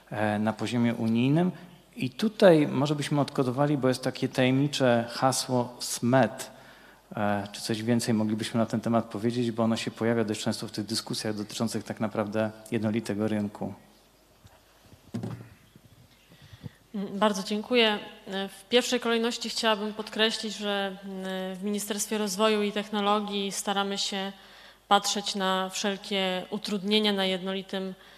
e, na poziomie unijnym? I tutaj może byśmy odkodowali, bo jest takie tajemnicze hasło SMET. E, czy coś więcej moglibyśmy na ten temat powiedzieć, bo ono się pojawia dość często w tych dyskusjach dotyczących tak naprawdę jednolitego rynku. Bardzo dziękuję. W pierwszej kolejności chciałabym podkreślić, że w Ministerstwie Rozwoju i Technologii staramy się patrzeć na wszelkie utrudnienia na jednolitym rynku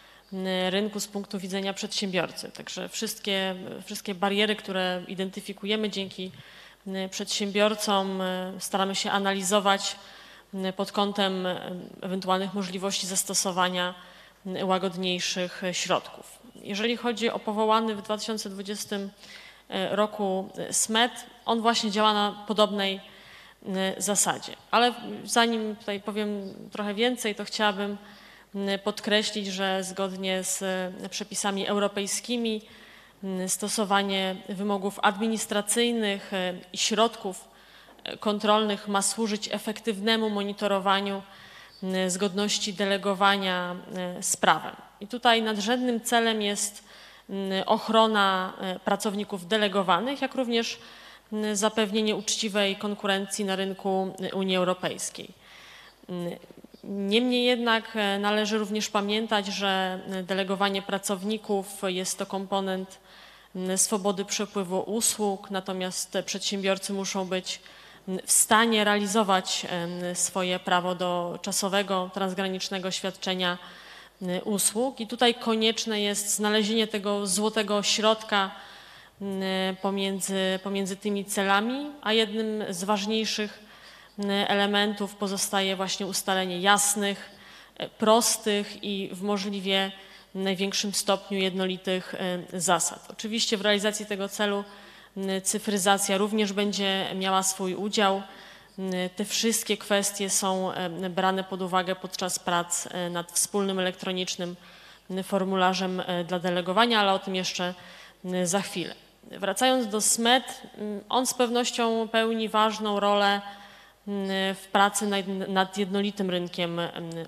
z punktu widzenia przedsiębiorcy. Także wszystkie, wszystkie bariery, które identyfikujemy dzięki przedsiębiorcom, staramy się analizować pod kątem ewentualnych możliwości zastosowania łagodniejszych środków. Jeżeli chodzi o powołany w 2020 roku SMET, on właśnie działa na podobnej zasadzie. Ale zanim tutaj powiem trochę więcej, to chciałabym podkreślić, że zgodnie z przepisami europejskimi stosowanie wymogów administracyjnych i środków kontrolnych ma służyć efektywnemu monitorowaniu zgodności delegowania z prawem. I tutaj nadrzędnym celem jest ochrona pracowników delegowanych, jak również zapewnienie uczciwej konkurencji na rynku Unii Europejskiej. Niemniej jednak należy również pamiętać, że delegowanie pracowników jest to komponent swobody przepływu usług, natomiast przedsiębiorcy muszą być w stanie realizować swoje prawo do czasowego, transgranicznego świadczenia usług. I tutaj konieczne jest znalezienie tego złotego środka pomiędzy, pomiędzy tymi celami, a jednym z ważniejszych elementów pozostaje właśnie ustalenie jasnych, prostych i w możliwie największym stopniu jednolitych zasad. Oczywiście w realizacji tego celu cyfryzacja również będzie miała swój udział. Te wszystkie kwestie są brane pod uwagę podczas prac nad wspólnym elektronicznym formularzem dla delegowania, ale o tym jeszcze za chwilę. Wracając do SMET, on z pewnością pełni ważną rolę w pracy nad jednolitym rynkiem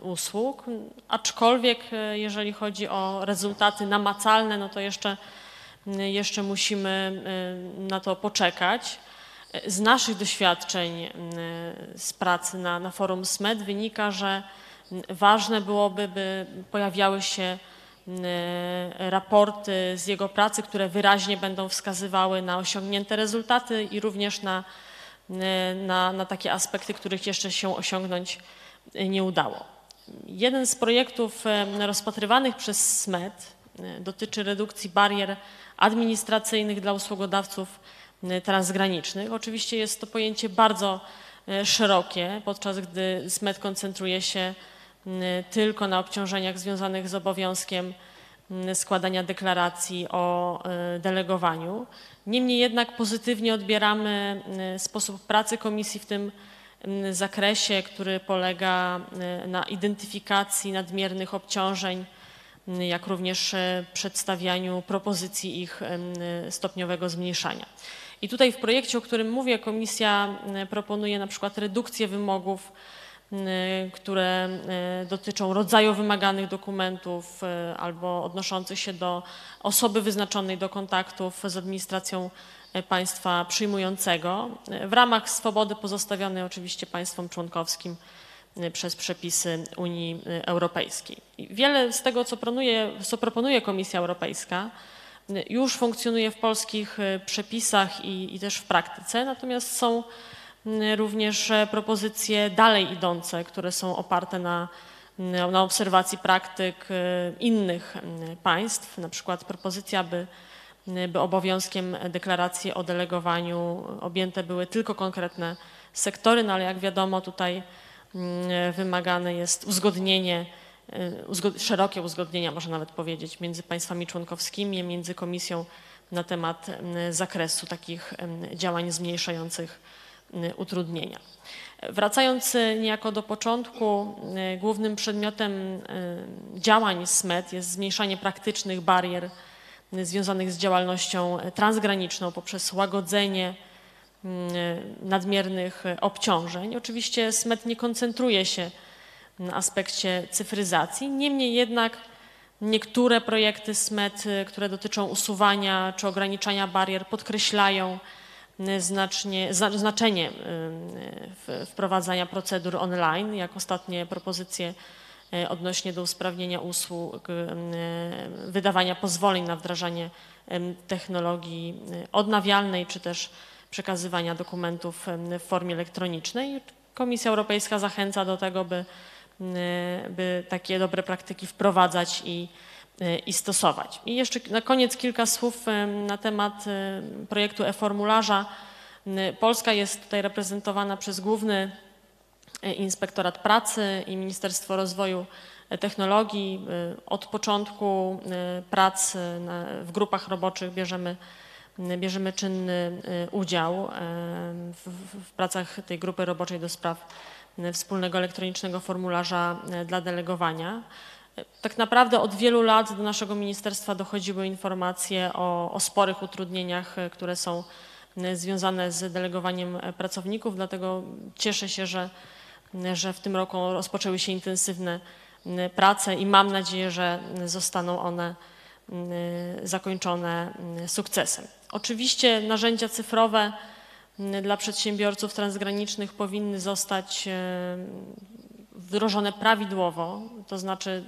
usług, aczkolwiek jeżeli chodzi o rezultaty namacalne, no to jeszcze, jeszcze musimy na to poczekać. Z naszych doświadczeń z pracy na, na forum SMED wynika, że ważne byłoby, by pojawiały się raporty z jego pracy, które wyraźnie będą wskazywały na osiągnięte rezultaty i również na, na, na takie aspekty, których jeszcze się osiągnąć nie udało. Jeden z projektów rozpatrywanych przez SMET dotyczy redukcji barier administracyjnych dla usługodawców transgranicznych. Oczywiście jest to pojęcie bardzo szerokie, podczas gdy SMET koncentruje się tylko na obciążeniach związanych z obowiązkiem składania deklaracji o delegowaniu. Niemniej jednak pozytywnie odbieramy sposób pracy komisji w tym zakresie, który polega na identyfikacji nadmiernych obciążeń, jak również przedstawianiu propozycji ich stopniowego zmniejszania. I tutaj w projekcie, o którym mówię, komisja proponuje na przykład redukcję wymogów które dotyczą rodzaju wymaganych dokumentów albo odnoszących się do osoby wyznaczonej do kontaktów z administracją państwa przyjmującego w ramach swobody pozostawionej oczywiście państwom członkowskim przez przepisy Unii Europejskiej. I wiele z tego, co proponuje, co proponuje Komisja Europejska, już funkcjonuje w polskich przepisach i, i też w praktyce, natomiast są również propozycje dalej idące, które są oparte na, na obserwacji praktyk innych państw, na przykład propozycja, by, by obowiązkiem deklaracji o delegowaniu objęte były tylko konkretne sektory, no ale jak wiadomo tutaj wymagane jest uzgodnienie, uzgod szerokie uzgodnienia, można nawet powiedzieć, między państwami członkowskimi, między komisją na temat zakresu takich działań zmniejszających utrudnienia. Wracając niejako do początku, głównym przedmiotem działań SMET jest zmniejszanie praktycznych barier związanych z działalnością transgraniczną poprzez łagodzenie nadmiernych obciążeń. Oczywiście SMET nie koncentruje się na aspekcie cyfryzacji, niemniej jednak niektóre projekty SMET, które dotyczą usuwania czy ograniczania barier podkreślają znacznie, znaczenie wprowadzania procedur online, jak ostatnie propozycje odnośnie do usprawnienia usług, wydawania pozwoleń na wdrażanie technologii odnawialnej, czy też przekazywania dokumentów w formie elektronicznej. Komisja Europejska zachęca do tego, by, by takie dobre praktyki wprowadzać i i stosować. I jeszcze na koniec kilka słów na temat projektu e-formularza. Polska jest tutaj reprezentowana przez Główny Inspektorat Pracy i Ministerstwo Rozwoju Technologii. Od początku prac w grupach roboczych bierzemy, bierzemy czynny udział w, w pracach tej grupy roboczej do spraw wspólnego elektronicznego formularza dla delegowania. Tak naprawdę od wielu lat do naszego ministerstwa dochodziły informacje o, o sporych utrudnieniach, które są związane z delegowaniem pracowników, dlatego cieszę się, że, że w tym roku rozpoczęły się intensywne prace i mam nadzieję, że zostaną one zakończone sukcesem. Oczywiście narzędzia cyfrowe dla przedsiębiorców transgranicznych powinny zostać wdrożone prawidłowo, to znaczy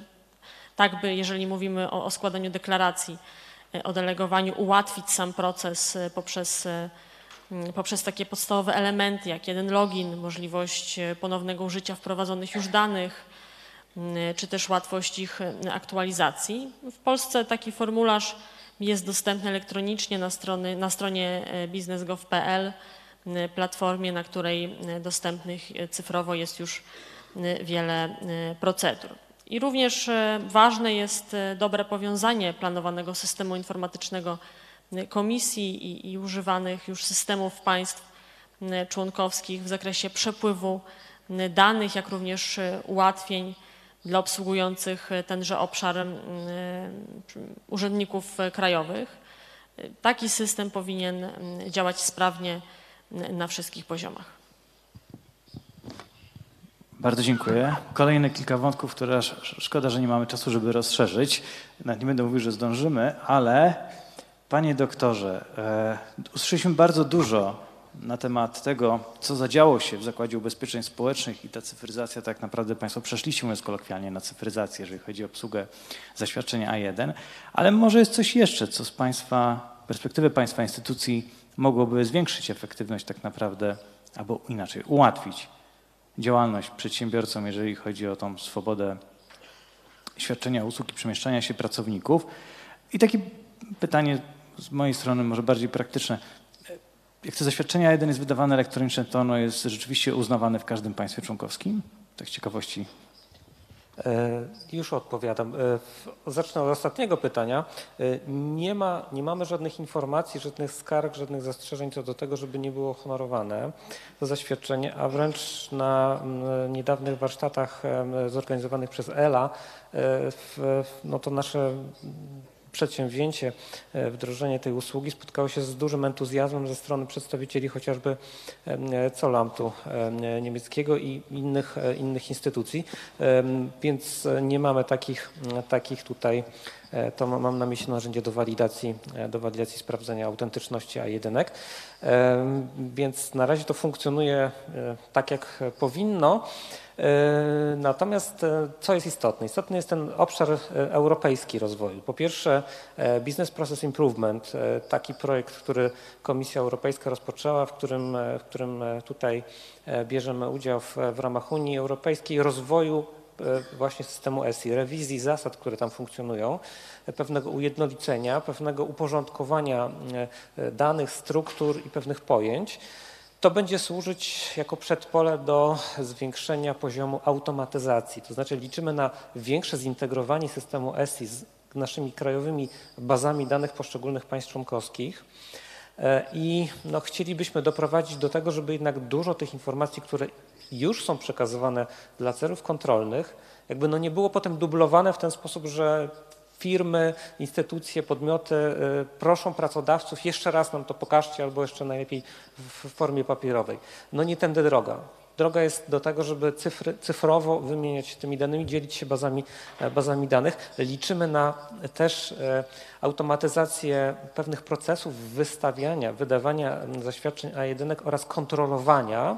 tak by, jeżeli mówimy o, o składaniu deklaracji, e, o delegowaniu, ułatwić sam proces e, poprzez, e, poprzez takie podstawowe elementy, jak jeden login, możliwość ponownego użycia wprowadzonych już danych, czy też łatwość ich aktualizacji. W Polsce taki formularz jest dostępny elektronicznie na, strony, na stronie biznesgov.pl, platformie, na której dostępnych cyfrowo jest już wiele procedur. I również ważne jest dobre powiązanie planowanego systemu informatycznego y, komisji i, i używanych już systemów państw członkowskich w zakresie przepływu danych, jak również ułatwień dla obsługujących tenże obszar urzędników krajowych. Taki system powinien działać sprawnie na wszystkich poziomach. Bardzo dziękuję. Kolejne kilka wątków, które szkoda, że nie mamy czasu, żeby rozszerzyć. Nawet nie będę mówił, że zdążymy, ale panie doktorze, e, usłyszeliśmy bardzo dużo na temat tego, co zadziało się w Zakładzie Ubezpieczeń Społecznych i ta cyfryzacja, tak naprawdę Państwo przeszliście, mówiąc kolokwialnie, na cyfryzację, jeżeli chodzi o obsługę zaświadczenia A1, ale może jest coś jeszcze, co z Państwa, perspektywy Państwa instytucji mogłoby zwiększyć efektywność tak naprawdę, albo inaczej, ułatwić działalność przedsiębiorcom, jeżeli chodzi o tą swobodę świadczenia usług i przemieszczania się pracowników. I takie pytanie z mojej strony, może bardziej praktyczne. Jak to zaświadczenie A1 jest wydawane elektronicznie, to ono jest rzeczywiście uznawane w każdym państwie członkowskim? Tak z ciekawości. E, Już odpowiadam. E, Zacznę od ostatniego pytania. E, Nie, ma, nie mamy żadnych informacji, żadnych skarg, żadnych zastrzeżeń co do tego, żeby nie było honorowane to zaświadczenie, a wręcz na niedawnych warsztatach zorganizowanych przez ELA, no to nasze przedsięwzięcie, e, wdrożenie tej usługi spotkało się z dużym entuzjazmem ze strony przedstawicieli chociażby em, Zolamtu em, niemieckiego i innych, e, innych instytucji, więc e, nie mamy takich, takich tutaj, e, to ma- mam na myśli narzędzie do walidacji, e, do walidacji sprawdzenia autentyczności A1. Em, Więc na razie to funkcjonuje e, tak, jak powinno. E, Natomiast e, co jest istotne? Istotny jest ten obszar e, europejski rozwoju. Po pierwsze e, Business Process Improvement, e, taki projekt, który Komisja Europejska rozpoczęła, w którym, e, w którym e, tutaj e, bierzemy udział w, w ramach Unii Europejskiej rozwoju e, właśnie systemu ESI, rewizji zasad, które tam funkcjonują, e, pewnego ujednolicenia, pewnego uporządkowania e, e, danych, struktur i pewnych pojęć. To będzie służyć jako przedpole do zwiększenia poziomu automatyzacji. To znaczy liczymy na większe zintegrowanie systemu ESI z naszymi krajowymi bazami danych poszczególnych państw członkowskich. E, I no, chcielibyśmy doprowadzić do tego, żeby jednak dużo tych informacji, które już są przekazywane dla celów kontrolnych, jakby no nie było potem dublowane w ten sposób, że firmy, instytucje, podmioty y, proszą pracodawców jeszcze raz nam to pokażcie albo jeszcze najlepiej w formie papierowej. No nie tędy droga. Droga jest do tego, żeby cyfry, cyfrowo wymieniać się tymi danymi, dzielić się bazami, e, bazami danych. Liczymy na też e, automatyzację pewnych procesów wystawiania, wydawania zaświadczeń A1 oraz kontrolowania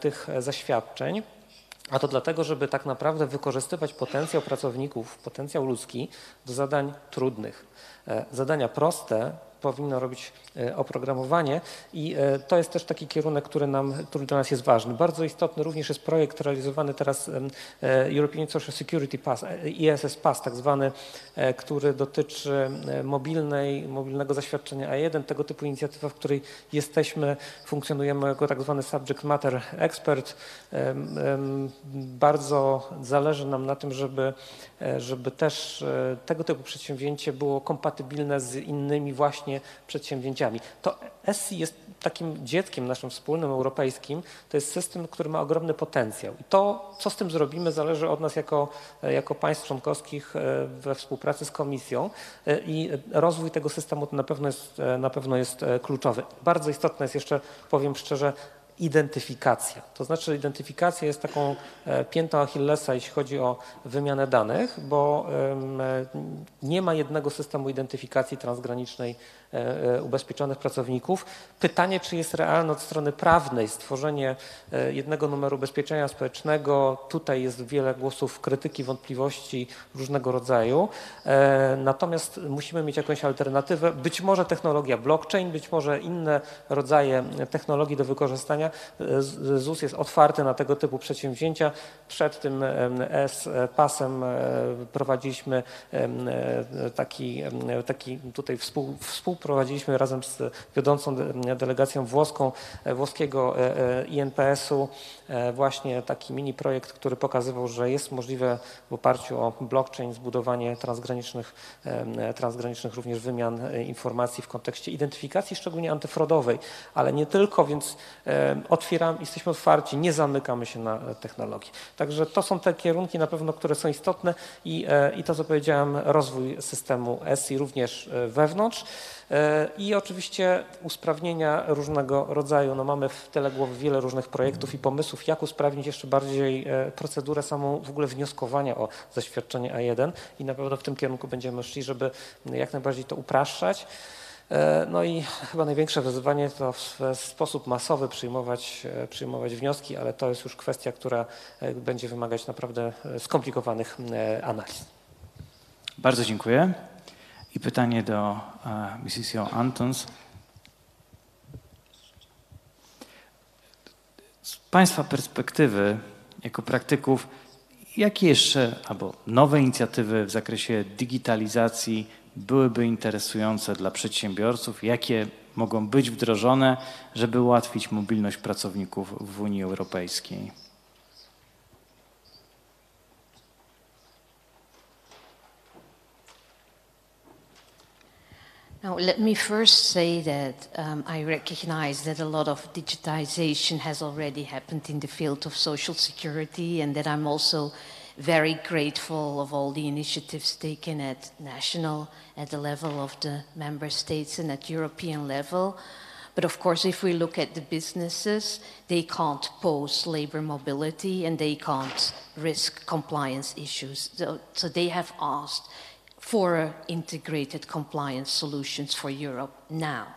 tych zaświadczeń. A to dlatego, żeby tak naprawdę wykorzystywać potencjał pracowników, potencjał ludzki do zadań trudnych. E, Zadania proste powinno robić e, oprogramowanie i e, to jest też taki kierunek, który, nam, który dla nas jest ważny. Bardzo istotny również jest projekt realizowany teraz e, European Social Security Pass, ISS Pass tak zwany, który dotyczy mobilnej, mobilnego zaświadczenia A1, tego typu inicjatywa, w której jesteśmy, funkcjonujemy jako tak zwany subject matter expert. Bardzo zależy nam na tym, żeby, żeby też tego typu przedsięwzięcie było kompatybilne z innymi właśnie przedsięwzięciami. To ESSI jest takim dzieckiem naszym wspólnym, europejskim. To jest system, który ma ogromny potencjał. I to, co z tym zrobimy, zależy od nas jako, e, jako państw członkowskich e, we współpracy z Komisją. E, I rozwój tego systemu to na pewno jest, na pewno jest kluczowy. Bardzo istotne jest jeszcze, powiem szczerze, identyfikacja. To znaczy identyfikacja jest taką e, piętą Achillesa, jeśli chodzi o wymianę danych, bo e, nie ma jednego systemu identyfikacji transgranicznej e, ubezpieczonych pracowników. Pytanie, czy jest realne od strony prawnej stworzenie jednego numeru ubezpieczenia społecznego. Tutaj jest wiele głosów krytyki, wątpliwości różnego rodzaju. Natomiast musimy mieć jakąś alternatywę. Być może technologia blockchain, być może inne rodzaje technologii do wykorzystania, ZUS jest otwarty na tego typu przedsięwzięcia. Przed tym em, S-pasem e, prowadziliśmy em, e, taki, taki tutaj współ, współprowadziliśmy razem z wiodącą de- delegacją włoską, e, włoskiego e, e, INPS-u e, właśnie taki mini projekt, który pokazywał, że jest możliwe w oparciu o blockchain zbudowanie transgranicznych, e, transgranicznych również wymian e, informacji w kontekście identyfikacji, szczególnie antyfrodowej, ale nie tylko, więc e, otwieram, jesteśmy otwarci, nie zamykamy się na e, technologii. Także to są te kierunki na pewno, które są istotne i, e, i to, co powiedziałem, rozwój systemu ESI również e, wewnątrz. I oczywiście usprawnienia różnego rodzaju. No mamy w tyle głowy wiele różnych projektów i pomysłów, jak usprawnić jeszcze bardziej procedurę samą w ogóle wnioskowania o zaświadczenie A1 i na pewno w tym kierunku będziemy szli, żeby jak najbardziej to upraszczać. E, No i chyba największe wyzwanie to w sposób masowy przyjmować, e, przyjmować wnioski, ale to jest już kwestia, która e, będzie wymagać naprawdę skomplikowanych analiz. Bardzo dziękuję. I pytanie do Mrs. Jo Antons. Z Państwa perspektywy, jako praktyków, jakie jeszcze albo nowe inicjatywy w zakresie digitalizacji byłyby interesujące dla przedsiębiorców? Jakie mogą być wdrożone, żeby ułatwić mobilność pracowników w Unii Europejskiej? Now, let me first say that um, I recognize that a lot of digitization has already happened in the field of social security, and that I'm also very grateful of all the initiatives taken at national, at the level of the member states, and at European level. But of course, if we look at the businesses, they can't pose labor mobility and they can't risk compliance issues. So, so they have asked for integrated compliance solutions for Europe now.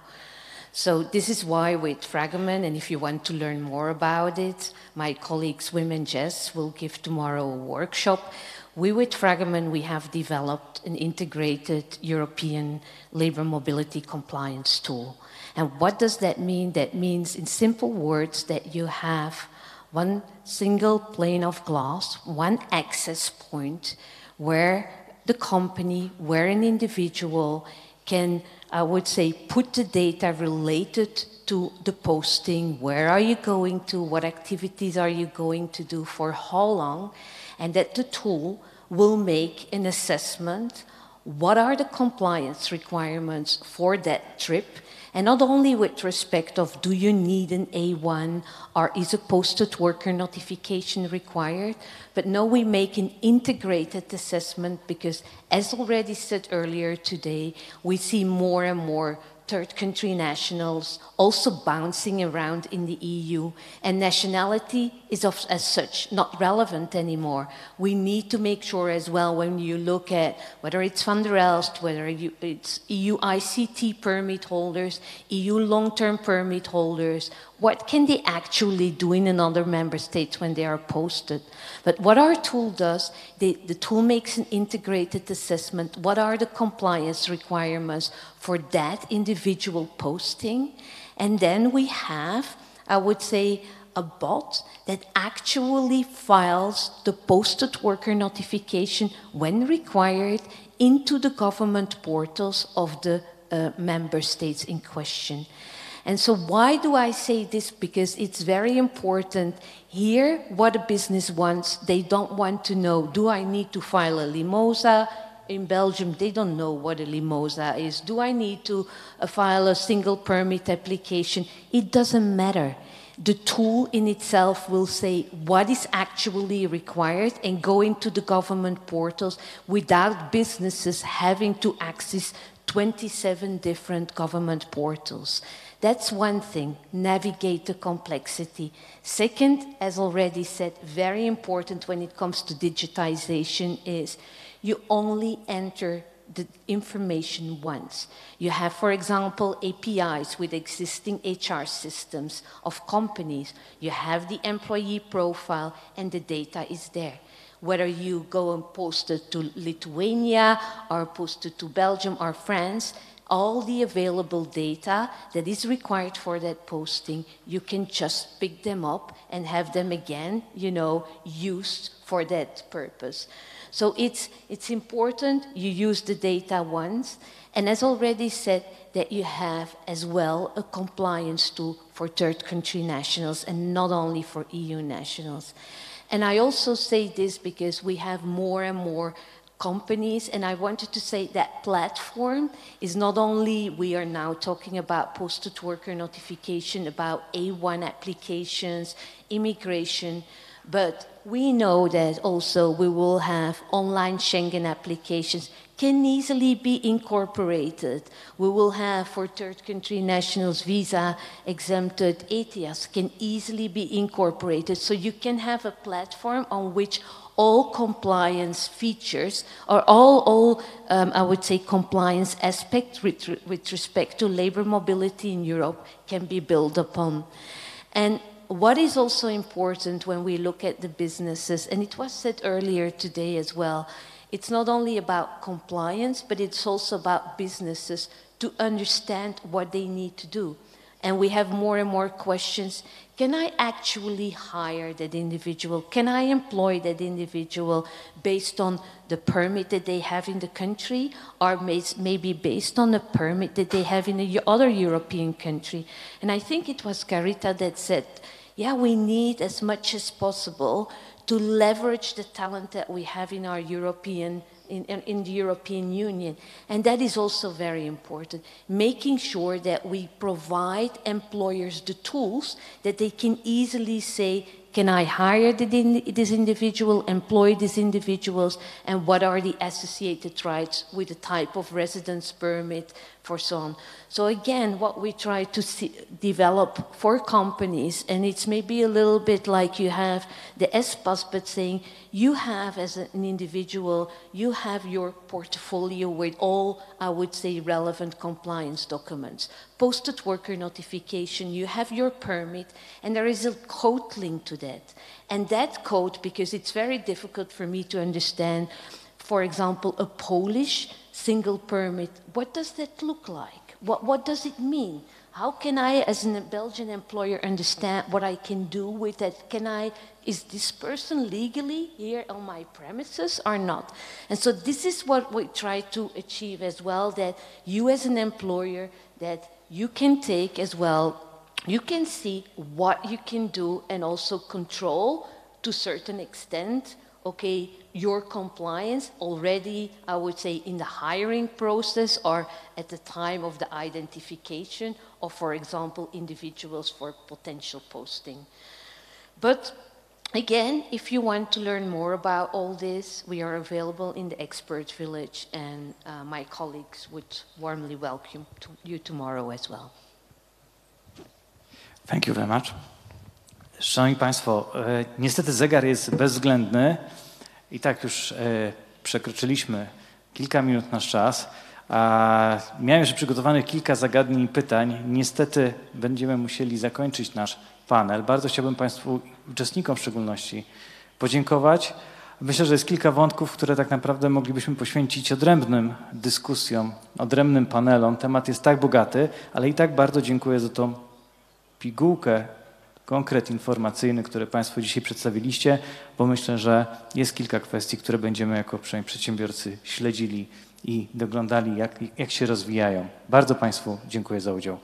So this is why with Fragment, and if you want to learn more about it, my colleagues Wim and Jess will give tomorrow a workshop. We with Fragment, we have developed an integrated European labor mobility compliance tool. And what does that mean? That means, in simple words, that you have one single plane of glass, one access point where the company, where an individual can, I would say, put the data related to the posting. Where are you going to? What activities are you going to do? For how long? And that the tool will make an assessment. What are the compliance requirements for that trip? And not only with respect of do you need an A1 or is a posted worker notification required, but no, we make an integrated assessment because as already said earlier today, we see more and more third country nationals also bouncing around in the EU, and nationality is of, as such not relevant anymore. We need to make sure as well when you look at whether it's Van der Elst, whether you, it's EU ICT permit holders, EU long-term permit holders, what can they actually do in another member state when they are posted? But what our tool does, they, the tool makes an integrated assessment. What are the compliance requirements for that individual posting? And then we have, I would say, a bot that actually files the posted worker notification when required into the government portals of the uh, member states in question. And so, why do I say this? Because it's very important. Here, what a business wants, they don't want to know do I need to file a limosa? In Belgium, they don't know what a limosa is. Do I need to uh, file a single permit application? It doesn't matter. The tool in itself will say what is actually required and go into the government portals without businesses having to access 27 different government portals. That's one thing, navigate the complexity. Second, as already said, very important when it comes to digitization is you only enter the information once. You have, for example, APIs with existing HR systems of companies. You have the employee profile and the data is there. Whether you go and post it to Lithuania or post it to Belgium or France, all the available data that is required for that posting, you can just pick them up and have them again, you know, used for that purpose. So it's, it's important you use the data once, and as already said, that you have as well a compliance tool for third country nationals and not only for EU nationals. And I also say this because we have more and more companies, and I wanted to say that platform is not only we are now talking about posted worker notification, about A1 applications, immigration, but we know that also we will have online Schengen applications can easily be incorporated. We will have for third country nationals visa exempted ETIAS can easily be incorporated. So you can have a platform on which all compliance features or all, all um, I would say, compliance aspects with, with respect to labor mobility in Europe can be built upon. And what is also important when we look at the businesses, and it was said earlier today as well, it's not only about compliance, but it's also about businesses to understand what they need to do. And we have more and more questions. Can I actually hire that individual? Can I employ that individual based on the permit that they have in the country or maybe based on the permit that they have in a other European country? And I think it was Carita that said, yeah, we need as much as possible to leverage the talent that we have in our European in, in, the European Union. And that is also very important, making sure that we provide employers the tools that they can easily say, can I hire this individual, employ these individuals, and what are the associated rights with the type of residence permit, for so. So again, what we try to see, develop for companies, and it's maybe a little bit like you have the ESPAS, but saying you have as an individual, you have your portfolio with all, I would say, relevant compliance documents. Posted worker notification, you have your permit, and there is a code link to that. And that code, because it's very difficult for me to understand, for example, a Polish single permit, what does that look like? What, what does it mean? How can I, as a Belgian employer, understand what I can do with that? Can I, is this person legally here on my premises or not? And so this is what we try to achieve as well, that you as an employer, that you can take as well, you can see what you can do and also control to certain extent okay, your compliance already, I would say, in the hiring process or at the time of the identification of, for example, individuals for potential posting. But again, if you want to learn more about all this, we are available in the Expert Village, and uh, my colleagues would warmly welcome to you tomorrow as well. Thank you very much. Szanowni Państwo, niestety zegar jest bezwzględny i tak już e, przekroczyliśmy kilka minut nasz czas. A miałem jeszcze przygotowanych kilka zagadnień i pytań. Niestety będziemy musieli zakończyć nasz panel. Bardzo chciałbym Państwu, uczestnikom w szczególności, podziękować. Myślę, że jest kilka wątków, które tak naprawdę moglibyśmy poświęcić odrębnym dyskusjom, odrębnym panelom. Temat jest tak bogaty, ale i tak bardzo dziękuję za tą pigułkę konkret informacyjny, który Państwo dzisiaj przedstawiliście, bo myślę, że jest kilka kwestii, które będziemy jako przedsiębiorcy śledzili i doglądali, jak, jak się rozwijają. Bardzo Państwu dziękuję za udział.